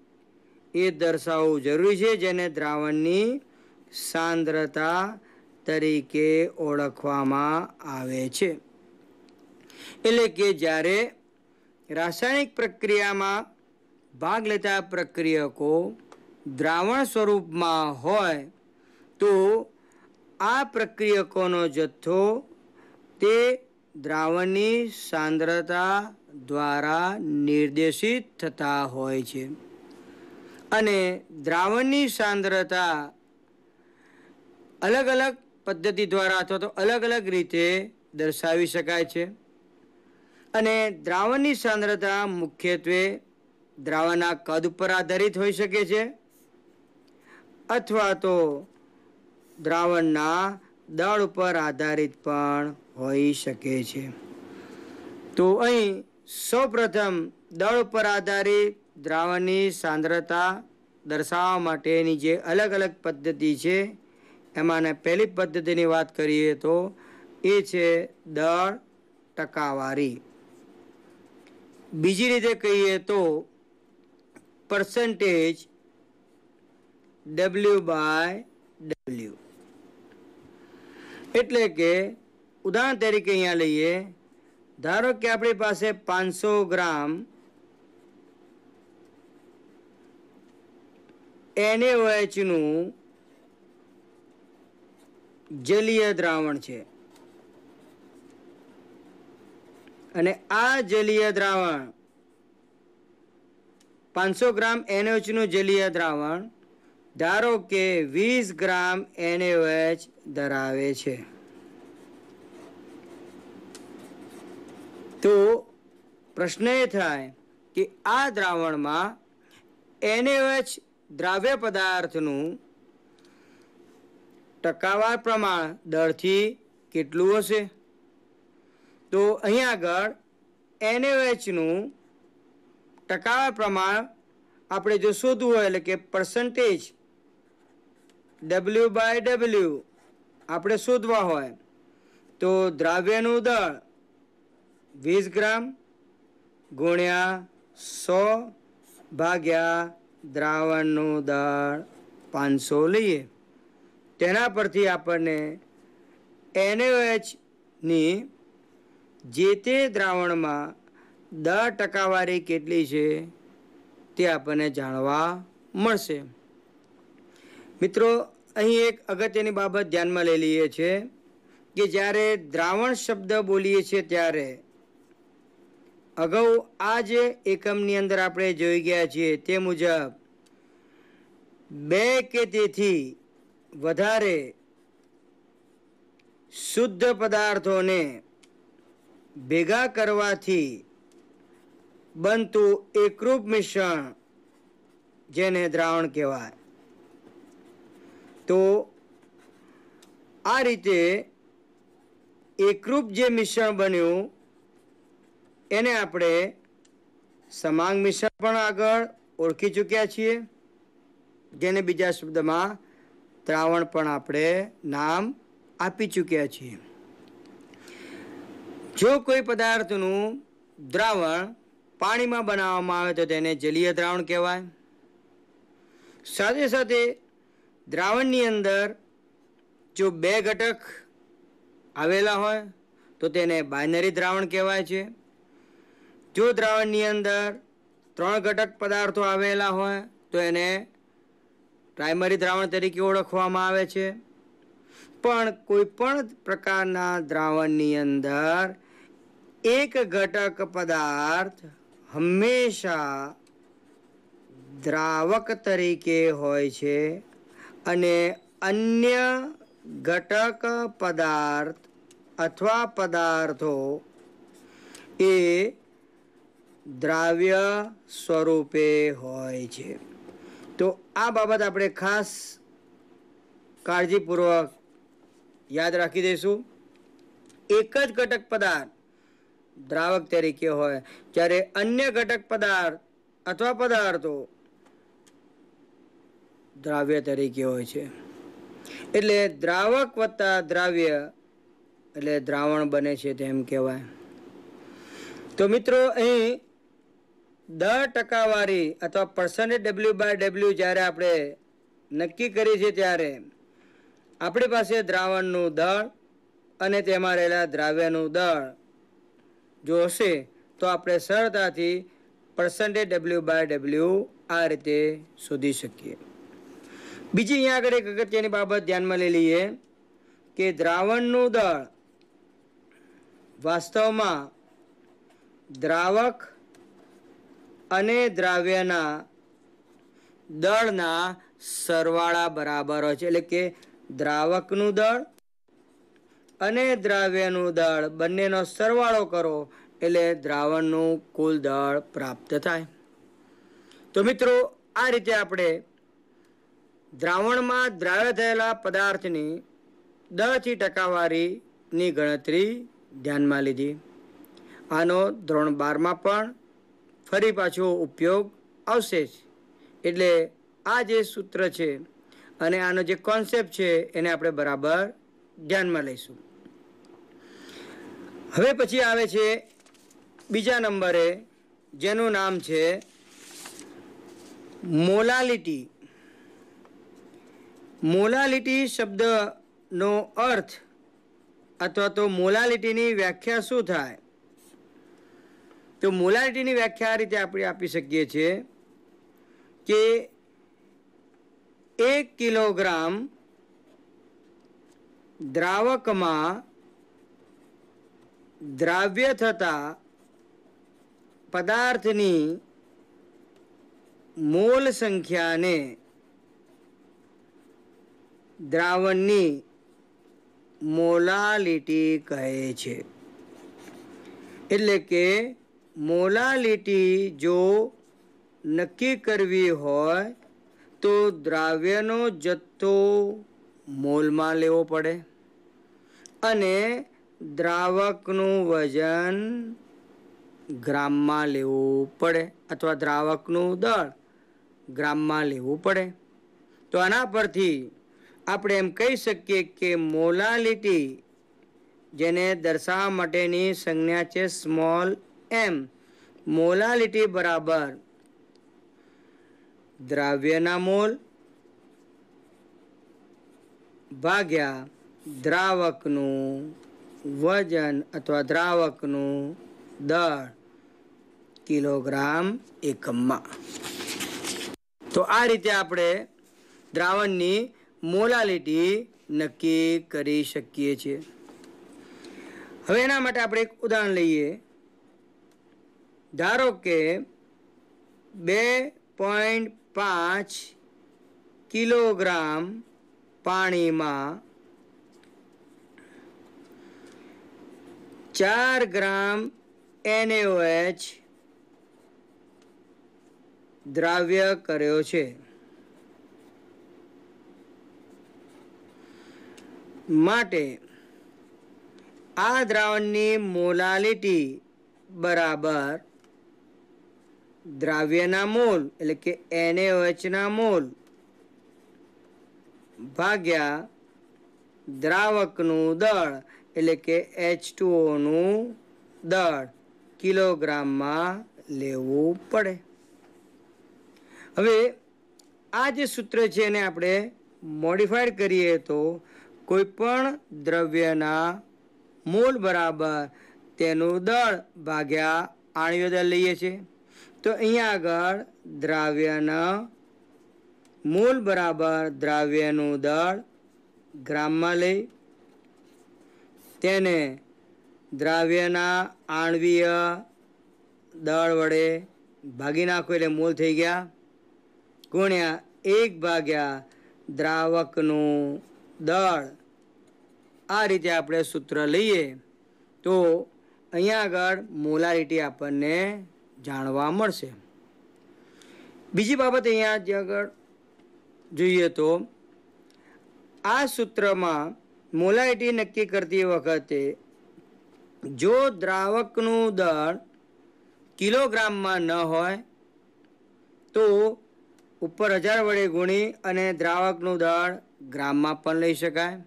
એ દર્શાવવું જરૂરી છે, જેને દ્રાવણની સાંદ્રતા તરીકે ઓળખવામાં આવે છે. એટલે કે જ્યારે રાસાયણિક પ્રક્રિયામાં ભાગ લેતા પ્રક્રિયકો દ્રાવણ સ્વરૂપમાં હોય તો આ પ્રક્રિયકોનો જથ્થો તે દ્રાવણની સાંદ્રતા દ્વારા નિર્દેશિત થતા હોય છે. અને દ્રાવણની સાંદ્રતા અલગ અલગ પદ્ધતિ દ્વારા અથવા તો અલગ અલગ રીતે દર્શાવી શકાય છે. અને દ્રાવણની સાંદ્રતા મુખ્યત્વે દ્રાવણના કદ ઉપર આધારિત હોઈ શકે છે. અથવા તો દ્રાવણના દળ ઉપર આધારિત પણ હોઈ શકે છે. તો અહીં સૌપ્રથમ દળ ઉપર આધારિત દ્રાવણની સાંદ્રતા દર્શાવવા માટેની જે અલગ અલગ પદ્ધતિ છે, એમાંને પહેલી પદ્ધતિની વાત કરીએ તો એ છે દળ ટકાવારી. બીજી રીતે કહીએ તો પર્સન્ટેજ ડબલ્યુ બાય ડબલ્યુ એટલે કે, ઉદાહરણ તરીકે અહીંયા લઈએ, ધારો કે આપણી પાસે પાંચસો ગ્રામ એનએઓએચનું જલીય દ્રાવણ છે. અને આ જલીય દ્રાવણ, પાંચસો ગ્રામ એનએચનું જલીય દ્રાવણ ધારો કે વીસ ગ્રામ એનએચ ધરાવે છે. તો પ્રશ્ન એ થાય કે આ દ્રાવણમાં એનએચ દ્રાવ્ય પદાર્થનું ટકાવાર પ્રમાણ દરથી કેટલું હશે? તો અહીં આગળ એનએચનું ટકાવાર પ્રમાણ આપણે જો શોધવું હોય એટલે કે પર્સન્ટેજ ડબલ્યુ બાય ડબલ્યુ આપણે શોધવા હોય. તો દ્રાવ્યનું દળ વીસ ગ્રામ ગુણ્યા સો ભાગ્યા દ્રાવણનું દળ પાંચસો લઈએ. તેના પરથી આપણને એનએચની જે તે દ્રાવણમાં દસ ટકાવારી કેટલી છે તે આપણને જાણવા મળશે. મિત્રો, અહીં એક અગત્યની બાબત ધ્યાનમાં લઈ લઈએ છીએ કે જ્યારે દ્રાવણ શબ્દ બોલીએ છીએ ત્યારે અગાઉ આ જે એકમની અંદર આપણે જોઈ ગયા છીએ તે મુજબ બે કે તેથી વધારે શુદ્ધ પદાર્થોને ભેગા કરવાથી બનતું એકરૂપ મિશ્રણ જેને દ્રાવણ કહેવાય. તો આ રીતે એકરૂપ જે મિશ્રણ બન્યું, એને આપણે સમાંગ મિશ્રણ પણ આગળ ઓળખી ચૂક્યા છીએ. જેને બીજા શબ્દમાં ત્રાવણ પણ આપણે નામ આપી ચૂક્યા છીએ. જો કોઈ પદાર્થનું દ્રાવણ પાણીમાં બનાવવામાં આવે તો તેને જલીય દ્રાવણ કહેવાય. સાથે સાથે દ્રાવણની અંદર જો બે ઘટક આવેલા હોય, તો તેને બાયનરી દ્રાવણ કહેવાય છે. જો દ્રાવણની અંદર ત્રણ ઘટક પદાર્થો આવેલા હોય, તો એને પ્રાઇમરી દ્રાવણ તરીકે ઓળખવામાં આવે છે. પણ કોઈ પણ પ્રકારના દ્રાવણની અંદર એક ઘટક પદાર્થ હંમેશા દ્રાવક તરીકે હોય છે. અને અન્ય ઘટક પદાર્થ અથવા પદાર્થો એ દ્રાવ્ય સ્વરૂપે હોય છે. તો આ બાબત આપણે ખાસ કાળજીપૂર્વક યાદ રાખી દઈશું. એક જ ઘટક પદાર્થ દ્રાવક તરીકે હોય. જ્યારે અન્ય ઘટક પદાર્થ અથવા પદાર્થો દ્રાવ્ય તરીકે હોય છે. એટલે દ્રાવક વત્તા દ્રાવ્ય એટલે દ્રાવણ બને છે તેમ કહેવાય. તો મિત્રો અહીં દર ટકાવારી અથવા પર્સન્ટેજ ડબલ્યુ બાય ડબલ્યુ જ્યારે આપણે નક્કી કરીએ છીએ ત્યારે આપણી પાસે દ્રાવણનું દળ અને તેમાં રહેલા દ્રાવ્યનું દળ જો હશે તો આપણે સરળતાથી પર્સન્ટેજ ડબલ્યુ બાય ડબલ્યુ આ રીતે શોધી શકીએ. બીજી અહીંયા આગળ એક અગત્યની બાબત ધ્યાનમાં લઈ લઈએ કે દ્રાવણનું દળ વાસ્તવમાં દ્રાવક અને દ્રાવ્યના દળના સરવાળા બરાબર હોય છે. એટલે કે દ્રાવકનું દળ અને દ્રાવ્યનું દળ બંનેનો સરવાળો કરો એટલે દ્રાવણનું કુલ દળ પ્રાપ્ત થાય. તો મિત્રો, આ રીતે આપણે દ્રાવણમાં દ્રાવ્ય થયેલા પદાર્થની દસથી ટકાવારીની ગણતરી ધ્યાનમાં લીધી. આનો ધોરણ બારમાં પણ ફરી પાછો ઉપયોગ આવશે જ. એટલે આ જે સૂત્ર છે અને આનો જે કોન્સેપ્ટ છે એને આપણે બરાબર ધ્યાનમાં લઈશું. હવે પછી આવે છે બીજા નંબરે જેનું નામ છે મોલાલિટી. મોલાલિટી શબ્દનો અર્થ અથવા તો મોલાલિટીની વ્યાખ્યા શું થાય? તો મોલાલિટીની વ્યાખ્યા આ રીતે આપણે આપી શકીએ છીએ કે એક કિલોગ્રામ દ્રાવકમાં દ્રાવ્ય થતા પદાર્થની મોલ સંખ્યાને દ્રાવણની મોલાલિટી કહે છે. એટલે કે મોલાલિટી જો નક્કી કરવી હોય તો દ્રાવ્યનો જથ્થો મોલમાં લેવો પડે અને દ્રાવકનું વજન ગ્રામમાં લેવું પડે અથવા દ્રાવકનું દળ ગ્રામમાં લેવું પડે. તો આના પરથી આપણે એમ કહી શકીએ કે મોલાલિટી જેને દર્શાવવા માટેની સંજ્ઞા છે સ્મોલ એમ મોલાલિટી બરાબર દ્રાવ્યના મોલ ભાગ્યા દ્રાવકનું વજન અથવા દ્રાવકનું દળ કિલોગ્રામ એકમમાં. તો આ રીતે આપણે દ્રાવણની મોલાલિટી નક્કી કરી શકીએ છીએ. હવે એના માટે આપણે એક ઉદાહરણ લઈએ. ધારો કે બે પોઈન્ટ પાંચ કિલોગ્રામ પાણીમાં ચાર ગ્રામ એનએઓએચ દ્રાવ્ય કર્યો છે. માટે આ દ્રાવણની મોલાલિટી બરાબર દ્રાવ્યના મોલ, એટલે કે એનએઓએચના મોલ, ભાગ્યા દ્રાવકનું દળ, એટલે કે એચ ટુઓનું દળ કિલોગ્રામમાં લેવું પડે. હવે આ જે સૂત્ર છે એને આપણે મોડિફાઈડ કરીએ તો કોઈ પણ દ્રવ્યના મૂળ બરાબર તેનું દળ ભાગ્યા આણ્યો દળ લઈએ છીએ. તો અહીંયા આગળ દ્રાવ્યના મૂળ બરાબર દ્રાવ્યનું દળ ગ્રામમાં લઈ, તેને દ્રાવ્યના આણવીય દળ વડે ભાગી નાખો એટલે મૂળ થઈ ગયા. ગુણ્યા એક ભાગ્યા દ્રાવકનું દળ. આ રીતે આપણે સૂત્ર લઈએ તો અહીંયા આગળ મોલારિટી આપણને જાણવા મળશે. બીજી બાબત અહીંયા જે આગળ જોઈએ તો આ સૂત્રમાં મોલારિટી નક્કી કરતી વખતે જો દ્રાવકનું દળ કિલોગ્રામમાં ન હોય તો ઉપર હજાર વડે ગુણી અને દ્રાવકનું દળ ગ્રામમાં પણ લઈ શકાય.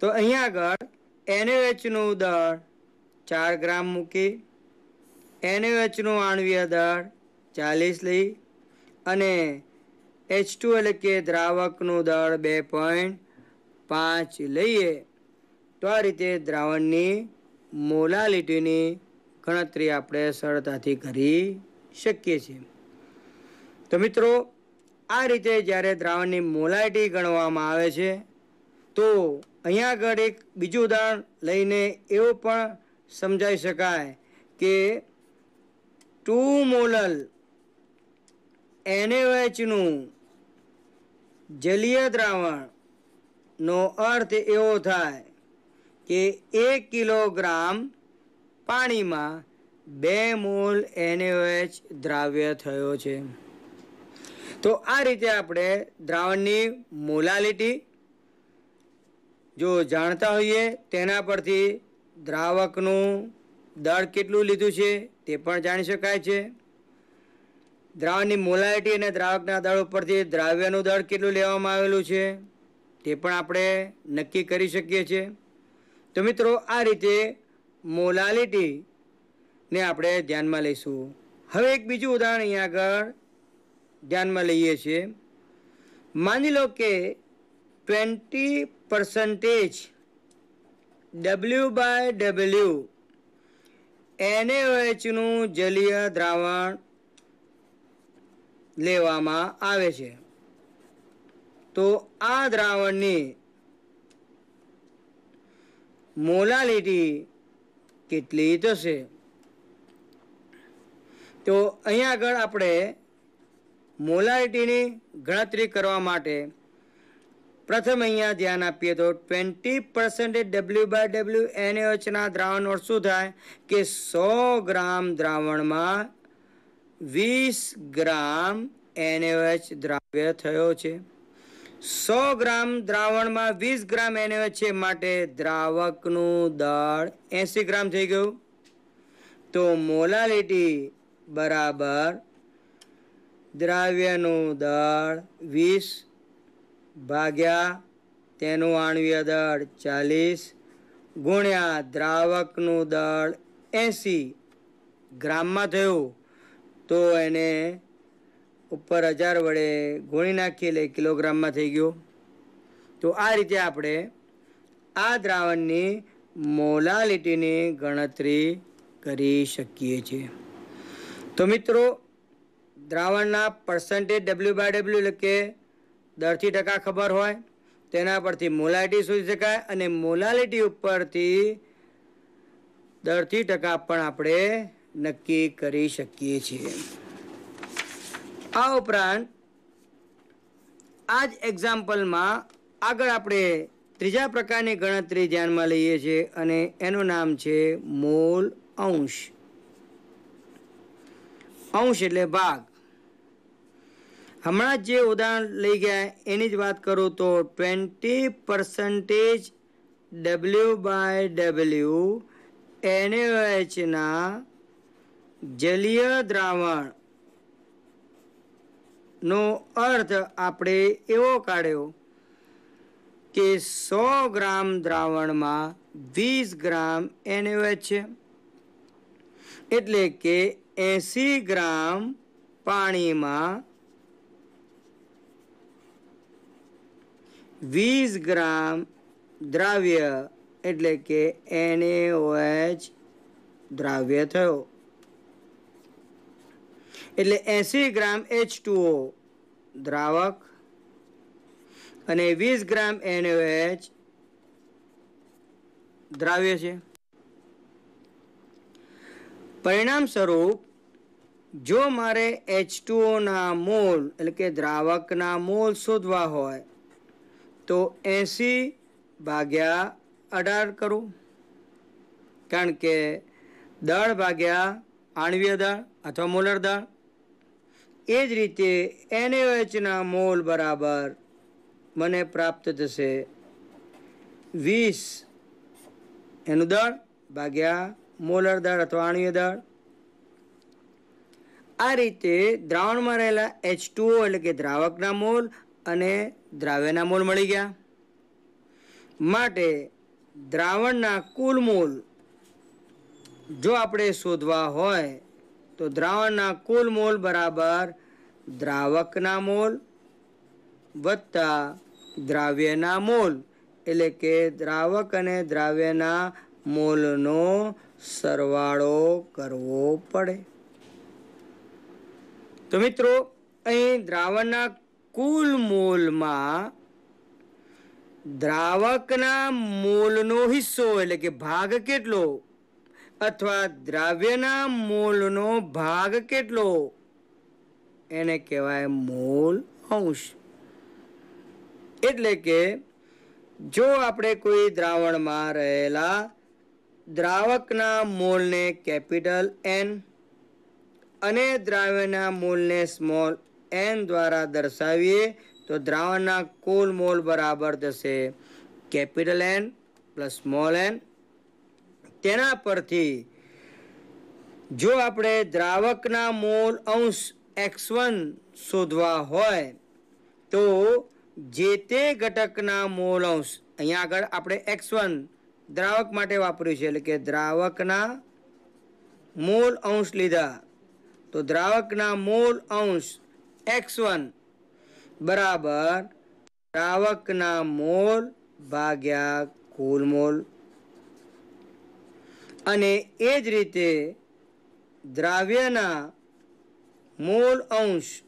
તો અહીંયા આગળ એનએચનું દળ ચાર ગ્રામ મૂકી એનએચનું આણવીય દળ ચાલીસ લઈ અને એચ ટુ એટલે કે દ્રાવકનું દળ બે પોઈન્ટ પાંચ લઈએ. તો આ રીતે દ્રાવણની મોલાલિટીની ગણતરી આપણે સરળતાથી કરી શકીએ છીએ. તો મિત્રો આ રીતે જ્યારે દ્રાવણની મોલાયટી ગણવામાં આવે છે, તો અહીંયા આગળ એક બીજું ઉદાહરણ લઈને એવું પણ સમજાવી શકાય કે ટુ મોલલ એનએચનું જલીય દ્રાવણનો અર્થ એવો થાય કે એક કિલોગ્રામ પાણીમાં બે મોલ એનએચ દ્રાવ્ય થયો છે. તો આ રીતે આપણે દ્રાવણની મોલાલિટી જો જાણતા હોઈએ, તેના પરથી દ્રાવકનું દળ કેટલું લીધું છે તે પણ જાણી શકાય છે. દ્રાવણની મોલાલિટી અને દ્રાવકના દળ ઉપરથી દ્રાવ્યનું દળ કેટલું લેવામાં આવેલું છે તે પણ આપણે નક્કી કરી શકીએ છીએ. તો મિત્રો, આ રીતે મોલાલિટીને આપણે ધ્યાનમાં લઈશું. હવે એક બીજું ઉદાહરણ અહીંયા આગળ ધ્યાનમાં લઈએ છીએ. માની લો કે twenty percentage W by W એનએઓએચનું જલીય દ્રાવણ લેવામાં આવે છે. તો આ દ્રાવણની મોલાલિટી કેટલી થશે? તો અહીંયા આગળ આપણે મોલાલિટીની ગણતરી કરવા માટે પ્રથમ અહીંયા ધ્યાન આપીએ તો twenty percentage W by W એનએચના દ્રાવણનો શું થાય કે સો ગ્રામ દ્રાવણમાં વીસ ગ્રામ એનએચ દ્રાવ્ય થયો છે. સો ગ્રામ દ્રાવણમાં વીસ ગ્રામ એનએચ છે માટે દ્રાવકનું દળ એંસી ગ્રામ થઈ ગયું. તો મોલાલિટી બરાબર દ્રાવ્યનું દળ વીસ ભાગ્યા તેનું આણવીય દળ ચાલીસ ગુણ્યા દ્રાવકનું દળ એંસી ગ્રામમાં થયું તો એને ઉપર હજાર વડે ગુણી નાખીએ એટલે કિલોગ્રામમાં થઈ ગયો. તો આ રીતે આપણે આ દ્રાવણની મોલાલિટીની ગણતરી કરી શકીએ છીએ. તો મિત્રો દ્રાવણના પર્સન્ટેજ ડબલ્યુ બાય ડબલ્યુ એટલે કે દરથી ટકા ખબર હોય, તેના પરથી મોલાલિટી શોધી શકાય અને મોલાલિટી ઉપરથી દરથી ટકા પણ આપણે નક્કી કરી શકીએ છીએ. આ ઉપરાંત આ જ એક્ઝામ્પલમાં આગળ આપણે ત્રીજા પ્રકારની ગણતરી ધ્યાનમાં લઈએ છીએ અને એનું નામ છે મોલ અંશ. અંશ એટલે ભાગ. હમણાં જે ઉદાહરણ લઈ ગયા, એની જ વાત કરું તો twenty percentage W by W એનએચના જલીય દ્રાવણ નો અર્થ આપણે એવો કાઢ્યો કે સો ગ્રામ દ્રાવણમાં વીસ ગ્રામ એનએચ છે એટલે કે એંસી ગ્રામ પાણીમાં વીસ ગ્રામ દ્રાવ્ય, એટલે કે NaOH દ્રાવ્ય થયો. એટલે એંસી ગ્રામ એચ ટુઓ દ્રાવક અને વીસ ગ્રામ NaOH દ્રાવ્ય છે. પરિણામ સ્વરૂપ, જો મારે એચ ટુઓના મોલ, એટલે કે દ્રાવકના મોલ શોધવા હોય તો એંસી ભાગ્યા અઢાર કરું. કારણ કે દળ ભાગ્યા આણવીય દળ અથવા મોલર દળ. એ જ રીતે એનએચના મોલ બરાબર મને પ્રાપ્ત થશે વીસ એનું દળ ભાગ્યા મોલર દળ અથવા આણવીય દળ. આ રીતે દ્રાવણમાં રહેલા એચ એટલે કે દ્રાવકના મોલ અને દ્રાવ્યના મોલ મળી ગયા. માટે દ્રાવણના કુલ મોલ જો આપણે શોધવા હોય, તો દ્રાવણના કુલ મોલ બરાબર દ્રાવકના મોલ વત્તા દ્રાવ્યના મોલ એટલે કે દ્રાવક અને દ્રાવ્યના મોલનો સરવાળો કરવો પડે. તો મિત્રો, અહીં દ્રાવણના કુલ મોલમાં દ્રાવકના મોલનો હિસ્સો એટલે કે ભાગ કેટલો? અથવા દ્રાવ્યના મોલનો ભાગ કેટલો? એને કહેવાય મોલ અંશ. એટલે કે જો આપણે કોઈ દ્રાવણમાં રહેલા દ્રાવકના મોલને કેપિટલ એન અને દ્રાવ્યના મોલને સ્મોલ એન દ્વારા દર્શાવીએ તો દ્રાવણના કુલ મોલ બરાબર થશે capital N plus small N તેના પરથી જો આપણે દ્રાવકના મોલ અંશ એક્સ વન શોધવા હોય તો જે તે ઘટકના મોલ અંશ, અહીંયા આગળ આપણે એક્સ વન દ્રાવક માટે વાપર્યું છે એટલે કે દ્રાવકના મોલ અંશ લીધા. તો દ્રાવકના મોલ અંશ એક્સ વન બરાબર. દ્રાવકના મોલ ભાગ્યા કુલ મોલ. અને એ જ રીતે દ્રાવ્યના મોલ અંશ.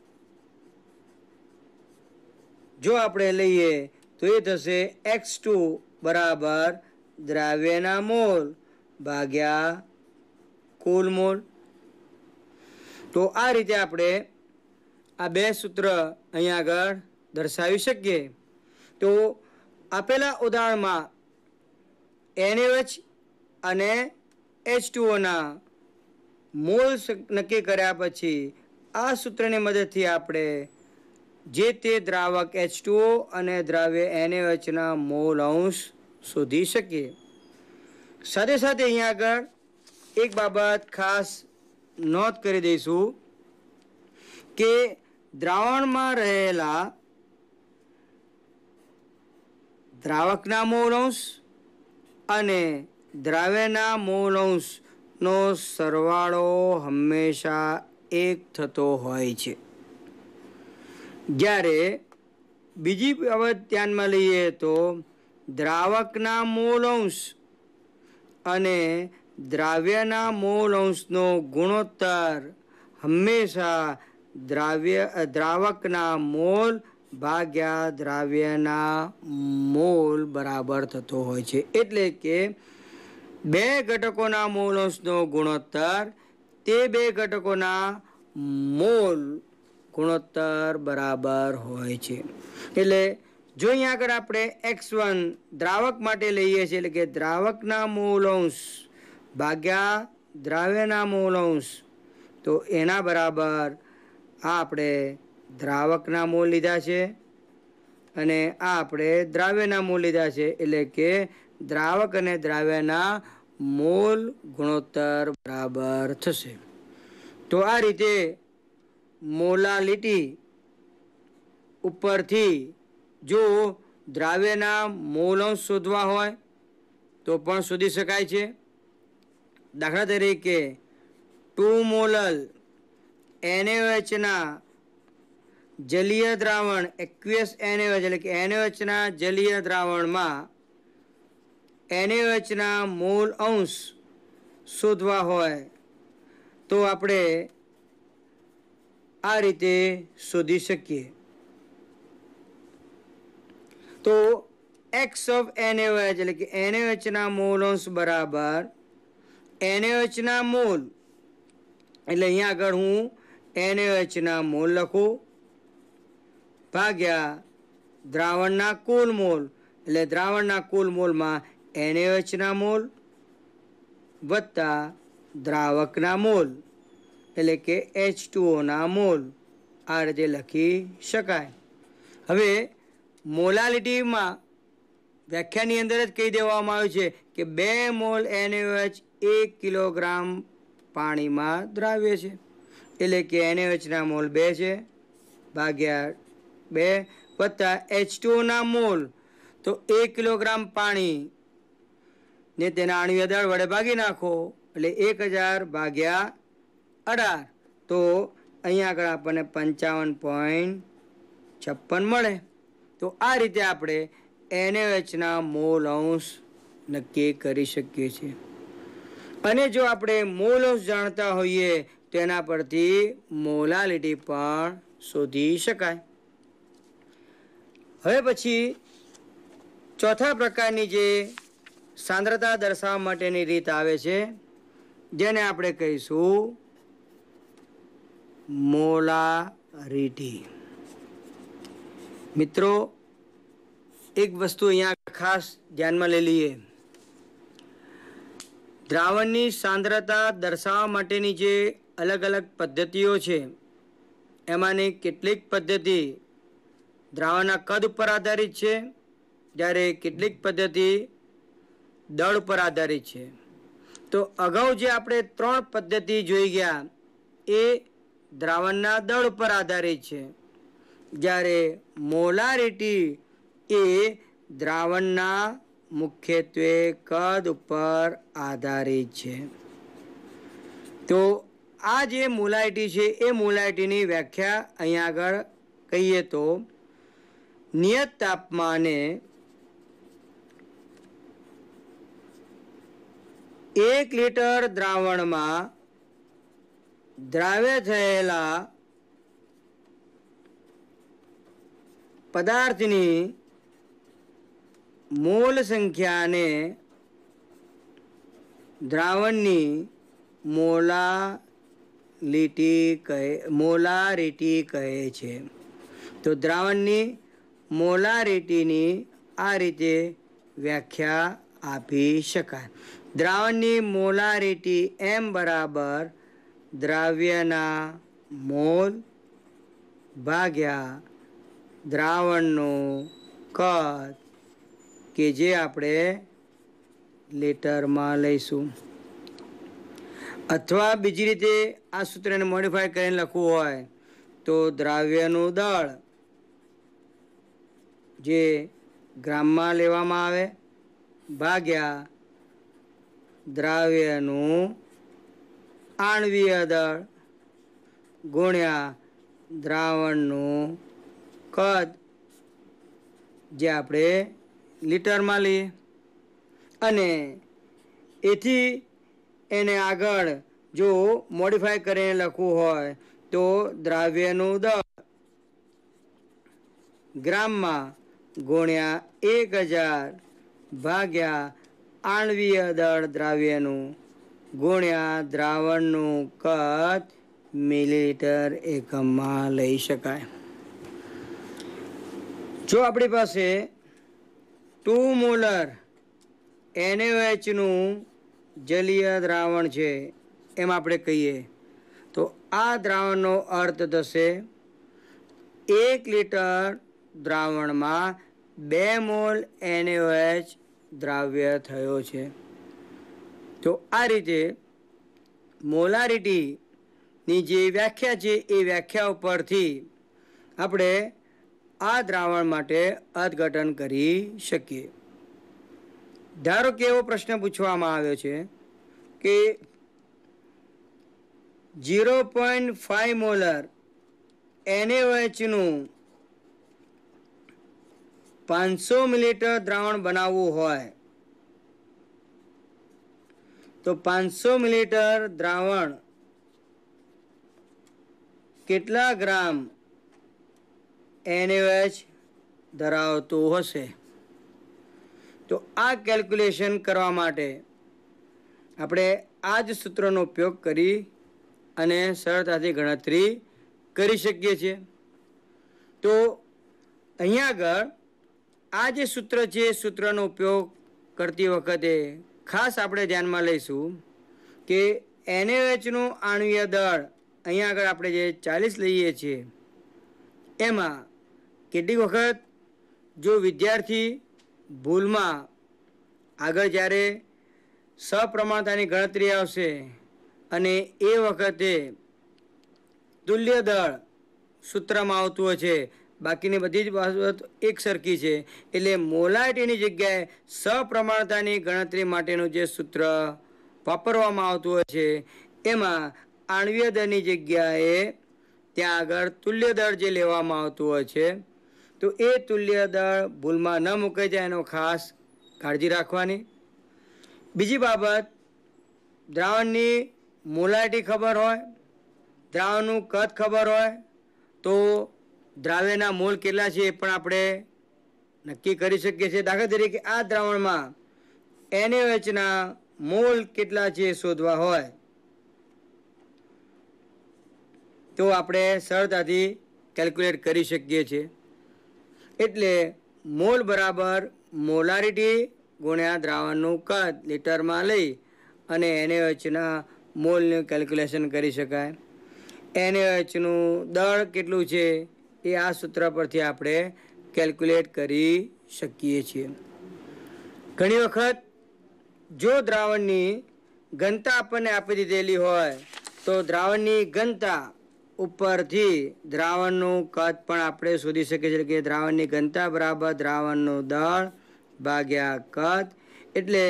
જો આપણે લઈએ તો એ થશે એક્સ ટુ બરાબર દ્રાવ્યના મોલ ભાગ્યા કુલ મોલ. તો આ રીતે આપણે આ બે સૂત્ર અહીંયા આગળ દર્શાવી શકીએ. તો આપેલા ઉદાહરણમાં એનએચ અને એચ ટુઓના મોલ નક્કી કર્યા પછી આ સૂત્રની મદદથી આપણે જે તે દ્રાવક એચ ટુઓ અને દ્રાવ્ય એનએચના મોલ અંશ શોધી શકીએ. સાથે સાથે અહીંયા આગળ એક બાબત ખાસ નોંધ કરી દઈશું કે દ્રાવણમાં રહેલા દ્રાવકના મૂળાંશ અને દ્રાવ્યના મૂળાંશનો સરવાળો હંમેશા એક થતો હોય છે. જ્યારે બીજી બાબત ધ્યાનમાં લઈએ તો દ્રાવકના મૂળાંશ અને દ્રાવ્યના મૂળ અંશનો ગુણોત્તર હંમેશા દ્રાવ્ય દ્રાવકના મોલ ભાગ્યા દ્રાવ્યના મોલ બરાબર થતો હોય છે. એટલે કે બે ઘટકોના મોલ ગુણોત્તર, તે બે ઘટકોના મોલ ગુણોત્તર બરાબર હોય છે. એટલે જો અહીંયા આગળ આપણે એક્સ વન દ્રાવક માટે લઈએ છીએ, એટલે કે દ્રાવકના મૂલ અંશ ભાગ્યા દ્રાવ્યના મૂળ અંશ તો એના બરાબર આ આપણે દ્રાવકના મૂળ લીધા છે અને આ આપણે દ્રાવ્યના મૂળ લીધા છે. એટલે કે દ્રાવક અને દ્રાવ્યના મૂળ ગુણોત્તર બરાબર થશે. તો આ રીતે મોલાલિટી ઉપરથી જો દ્રાવ્યના મૂળ અંશ શોધવા હોય તો પણ શોધી શકાય છે. દાખલા તરીકે ટુ મોલલ એનએચના જલીય દ્રાવણ, એકવીસ એનએચ એટલે કે એનએચના જલીય દ્રાવણમાં એનએચના મૂળ અંશ શોધવા હોય તો આપણે આ રીતે શોધી શકીએ. તો એક્સ ઓફ એનએચ એટલે કે એનએચના મૂળ અંશ બરાબર એનએચના મોલ એટલે અહીંયા આગળ હું એનએચના મોલ લખું. ભાગ્યા દ્રાવણના કુલ મોલ. એટલે દ્રાવણના કુલ મોલમાં એનએચના મોલ વત્તા દ્રાવકના મોલ. એટલે કે એચ ટુઓના મોલ. આ રીતે લખી શકાય. હવે મોલાલિટીમાં વ્યાખ્યાની અંદર જ કહી દેવામાં આવ્યું છે કે બે મોલ એનએચ એક કિલોગ્રામ પાણીમાં દ્રાવ્ય છે. એટલે કે એનએચના મોલ બે છે, ભાગ્યા બે, વત્તા એચ ટુના મોલ. તો એક કિલોગ્રામ પાણી ને તેના અણુય દળ વડે ભાગી નાખો, એટલે એક હજાર ભાગ્યા અઢાર. તો અહીંયા આગળ આપણને પંચાવન પોઈન્ટ છપ્પન મળે. તો આ રીતે આપણે એનએચના મોલ અંશ નક્કી કરી શકીએ છીએ. અને જો આપણે મોલ અંશ જાણતા હોઈએ તો એના પરથી મોલાલિટી પણ શોધી શકાય. હવે પછી ચોથા પ્રકારની જે સાંદ્રતા દર્શાવવા માટેની રીત આવે છે, જેને આપણે કહીશું મોલારિટી. મિત્રો, એક વસ્તુ અહીંયા ખાસ ધ્યાનમાં લઈ લઈએ. દ્રાવણની સાંદ્રતા દર્શાવવા માટેની જે અલગ અલગ પદ્ધતિઓ છે. એમાંની કેટલીક પદ્ધતિ દ્રાવણના કદ ઉપર આધારિત છે, જ્યારે કેટલીક પદ્ધતિ દળ પર આધારિત છે. તો અગાઉ જે આપણે ત્રણ પદ્ધતિ જોઈ ગયા, એ દ્રાવણના દળ પર આધારિત છે. જ્યારે મોલારિટી એ દ્રાવણના મુખ્યત્વે કદ ઉપર આધારિત છે. તો આ જે મોલારિટી છે, એ મોલારિટીની વ્યાખ્યા અહીંયા આગળ કહીએ તો, નિયત તાપમાને એક લીટર દ્રાવણમાં દ્રાવ્ય થયેલા પદાર્થની મોલ સંખ્યાને દ્રાવણની મોલાલિટી કહે, મોલારિટી કહે છે. તો દ્રાવણની મોલારિટીની આ રીતે વ્યાખ્યા આપી શકાય. દ્રાવણની મોલારિટી એમ બરાબર દ્રાવ્યના મોલ ભાગ્યા દ્રાવણનું કદ, કે જે આપણે લેટરમાં લઈશું. અથવા બીજી રીતે આ સૂત્રને મોડિફાય કરીને લખવું હોય, તો દ્રાવ્યનું દળ જે ગ્રામમાં લેવામાં આવે, ભાગ્યા દ્રાવ્યનું આણવીય દળ ગુણ્યા દ્રાવણનું કદ, જે આપણે લીટરમાં લઈએ. અને એથી એને આગળ જો મોડિફાય કરીને લખવું હોય, તો દ્રાવ્યનું દળ ગ્રામમાં ગુણ્યા એક હજાર ભાગ્યા આણવીય દળ દ્રાવ્યનું ગુણ્યા દ્રાવણનું કદ મિલીલીટર એકમમાં લઈ શકાય. જો આપણી પાસે ટુ મોલર એનએચનું જલીય દ્રાવણ છે, એમ આપણે કહીએ. તો આ દ્રાવણનો અર્થ થશે, એક લીટર દ્રાવણમાં બે મોલ એનએચ દ્રાવ્ય થયો છે. તો આ રીતે મોલારિટીની જે વ્યાખ્યા છે, એ વ્યાખ્યા ઉપરથી આપણે આ દ્રાવણ માટે અર્થઘટન કરી શકીએ. ધારો કે એવો પ્રશ્ન પૂછવામાં આવ્યો છે કે ઝીરો પોઈન્ટ ફાઈવ મોલર એનએચનું પાંચસો મિલીલીટર દ્રાવણ બનાવવું હોય, તો પાંચસો મિલીલીટર દ્રાવણ કેટલા ગ્રામ એનએચ ધરાવતું હશે? તો આ કેલ્ક્યુલેશન કરવા માટે આપણે આ જ સૂત્રનો ઉપયોગ કરી અને સરળતાથી ગણતરી કરી શકીએ છીએ. તો અહીંયા આગળ આ જે સૂત્ર છે, એ સૂત્રનો ઉપયોગ કરતી વખતે ખાસ આપણે ધ્યાનમાં લઈશું કે એનએચનું આણવીય દળ અહીંયા આગળ આપણે જે ચાલીસ લઈએ છીએ, એમાં કેટલીક વખત જો વિદ્યાર્થી ભૂલમાં આગળ જ્યારે સપ્રમાણતાની ગણતરી આવશે અને એ વખતે તુલ્ય દળ સૂત્રમાં આવતું હોય છે. બાકીની બધી જ બાબત એક સરખી છે. એટલે મોલાયટીની જગ્યાએ સપ્રમાણતાની ગણતરી માટેનું જે સૂત્ર વાપરવામાં આવતું હોય છે, એમાં આણ્વીય દળની જગ્યાએ ત્યાં આગળ તુલ્ય દળ જે લેવામાં આવતું હોય છે તો એ તુલ્ય દળ ભૂલમાં ન મૂકાઈ જાય એનો ખાસ કાળજી રાખવાની. બીજી બાબત, દ્રાવણની મોલાટી ખબર હોય, દ્રાવણનું કદ ખબર હોય, તો દ્રાવ્યના મોલ કેટલા છે એ પણ આપણે નક્કી કરી શકીએ છીએ. દાખલા તરીકે આ દ્રાવણમાં એનએચના મોલ કેટલા છે શોધવા હોય. તો આપણે સરળતાથી કેલ્ક્યુલેટ કરી શકીએ છીએ. એટલે મોલ બરાબર મોલારિટી ગુણ્યા દ્રાવણનું કદ લીટરમાં લઈ અને એનએચના મોલનું કેલ્ક્યુલેશન કરી શકાય. એનએચનું દળ કેટલું છે એ આ સૂત્ર પરથી આપણે કેલ્ક્યુલેટ કરી શકીએ છીએ. ઘણી વખત જો દ્રાવણની ઘનતા આપણને આપી દીધેલી હોય તો દ્રાવણની ઘનતા ઉપરથી દ્રાવણનું કદ પણ આપણે શોધી શકીએ છીએ કે દ્રાવણની ઘનતા બરાબર દ્રાવણનું દળ ભાગ્યા કદ. એટલે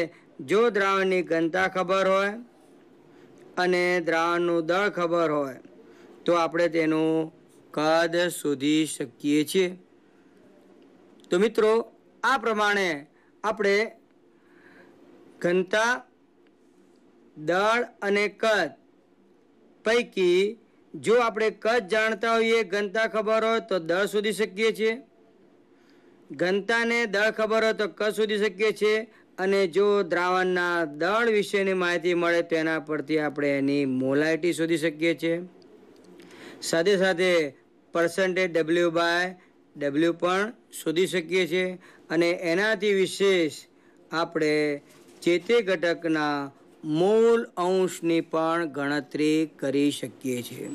જો દ્રાવણની ઘનતા ખબર હોય અને દ્રાવણનું દળ ખબર હોય, તો આપણે તેનું કદ શોધી શકીએ છીએ. તો મિત્રો, આ પ્રમાણે આપણે ઘનતા, દળ અને કદ પૈકી જો આપણે કદ જાણતા હોઈએ ઘનતા ખબર હોય તો દળ શોધી શકીએ છીએ. ઘનતાને દળ ખબર હોય તો કદ શોધી શકીએ છીએ. અને જો દ્રાવણના દળ વિશેની માહિતી મળે તો એના પરથી આપણે એની મોલાયટી શોધી શકીએ છીએ. સાથે સાથે પર્સન્ટેજ ડબલ્યુ બાય ડબલ્યુ પણ શોધી શકીએ છીએ. અને એનાથી વિશેષ આપણે જે તે ઘટકના મૂળ અંશની પણ ગણતરી કરી શકીએ છીએ.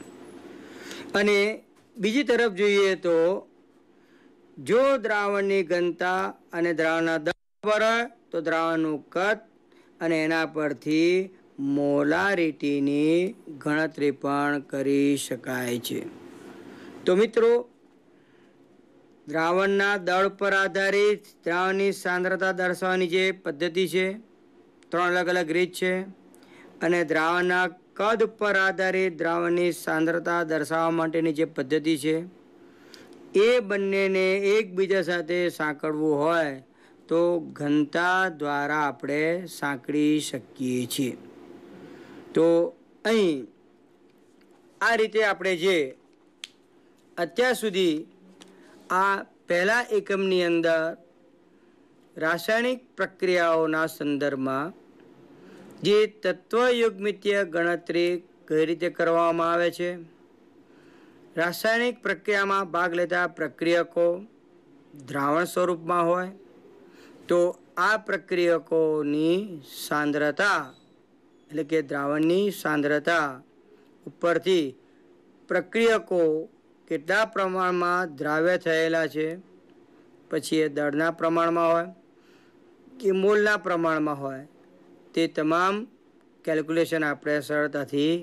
અને બીજી તરફ જોઈએ તો જો દ્રાવણની ઘનતા અને દ્રાવણના દળ પર તો દ્રાવણનું કદ અને એના પરથી મોલારિટીની ગણતરી પણ કરી શકાય છે. તો મિત્રો, દ્રાવણના દળ પર આધારિત દ્રાવણની સાંદ્રતા દર્શાવવાની જે પદ્ધતિ છે, ત્રણ અલગ અલગ રીત છે અને દ્રાવણના કદ પર આધારિત દ્રાવણની સાંદ્રતા દર્શાવવા માટેની જે પદ્ધતિ છે, એ બંનેને એકબીજા સાથે સાંકળવું હોય તો ઘનતા દ્વારા આપણે સાંકળી શકીએ છીએ. તો અહીં આ રીતે આપણે જે અત્યાર સુધી આ પહેલા એકમની અંદર રાસાયણિક પ્રક્રિયાઓના સંદર્ભમાં જે તત્વયુગમિત્ય ગણતરી કઈ રીતે કરવામાં આવે છે? રાસાયણિક પ્રક્રિયામાં ભાગ લેતા પ્રક્રિયકો દ્રાવણ સ્વરૂપમાં હોય તો આ પ્રક્રિયકોની સાંદ્રતા એટલે કે દ્રાવણની સાંદ્રતા ઉપરથી પ્રક્રિયકો કેટલા પ્રમાણમાં દ્રાવ્ય થયેલા છે? પછી એ દળના પ્રમાણમાં હોય કે મોલના પ્રમાણમાં હોય? તે તમામ કેલ્ક્યુલેશન આપણે સરળતાથી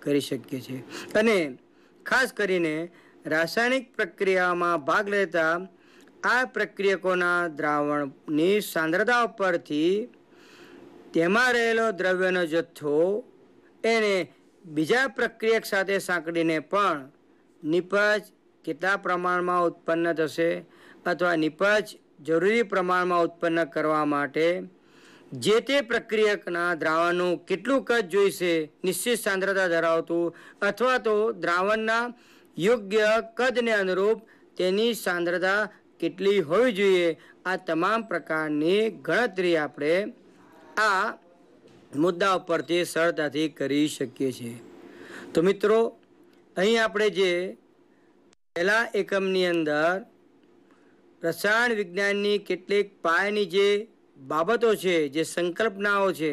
કરી શકીએ છીએ. અને ખાસ કરીને રાસાયણિક પ્રક્રિયામાં ભાગ લેતા આ પ્રક્રિયકોના દ્રાવણની સાંદ્રતા ઉપરથી તેમાં રહેલો દ્રવ્યનો જથ્થો એને બીજા પ્રક્રિયક સાથે સાંકળીને પણ નિપજ કેટલા પ્રમાણમાં ઉત્પન્ન થશે અથવા નિપજ જરૂરી પ્રમાણમાં ઉત્પન્ન કરવા માટે જે તે પ્રક્રિયકના દ્રાવણનું કેટલું કદ જોઈશે, નિશ્ચિત સાંદ્રતા ધરાવતું અથવા તો દ્રાવણના યોગ્ય કદને અનુરૂપ તેની સાંદ્રતા કેટલી હોવી જોઈએ, આ તમામ પ્રકારની ગણતરી આપણે આ મુદ્દા ઉપરથી સરળતાથી કરી શકીએ છીએ. તો મિત્રો, અહીં આપણે જે પહેલા એકમની અંદર રસાયણ વિજ્ઞાનની કેટલીક પાયાની જે બાબતો છે, જે સંકલ્પનાઓ છે,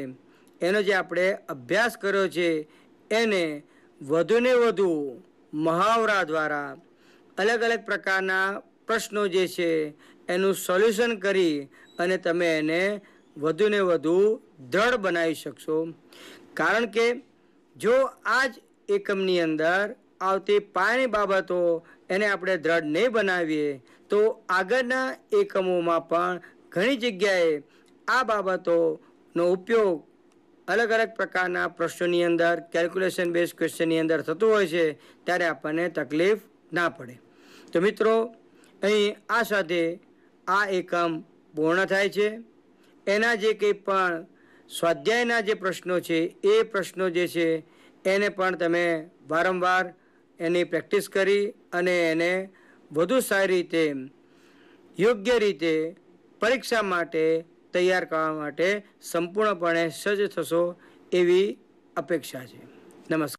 એનો જે આપણે અભ્યાસ કર્યો છે, એને વધુને વધુ મહાવરા દ્વારા અલગ અલગ પ્રકારના પ્રશ્નો જે છે, એનું સોલ્યુશન કરી અને તમે એને વધુને વધુ દ્રઢ બનાવી શકશો. કારણ કે જો આ જ એકમની અંદર આવતી પાયાની બાબતો એને આપણે દ્રઢ નહીં બનાવીએ, તો આગળના એકમોમાં પણ ઘણી જગ્યાએ આ બાબતોનો ઉપયોગ અલગ અલગ પ્રકારના પ્રશ્નોની અંદર કેલ્ક્યુલેશન બેઝ ક્વેશ્ચનની અંદર થતું હોય છે, ત્યારે આપણને તકલીફ ના પડે. તો મિત્રો, અહીં આ સાથે આ એકમ પૂર્ણ થાય છે. એના જે કંઈ પણ સ્વાધ્યાયના જે પ્રશ્નો છે, એ પ્રશ્નો જે છે, એને પણ તમે વારંવાર એની પ્રેક્ટિસ કરી અને એને વધુ સારી રીતે, યોગ્ય રીતે પરીક્ષા માટે તૈયાર કરવા માટે સંપૂર્ણપણે સજ્જ થશો એવી અપેક્ષા છે. નમસ્કાર.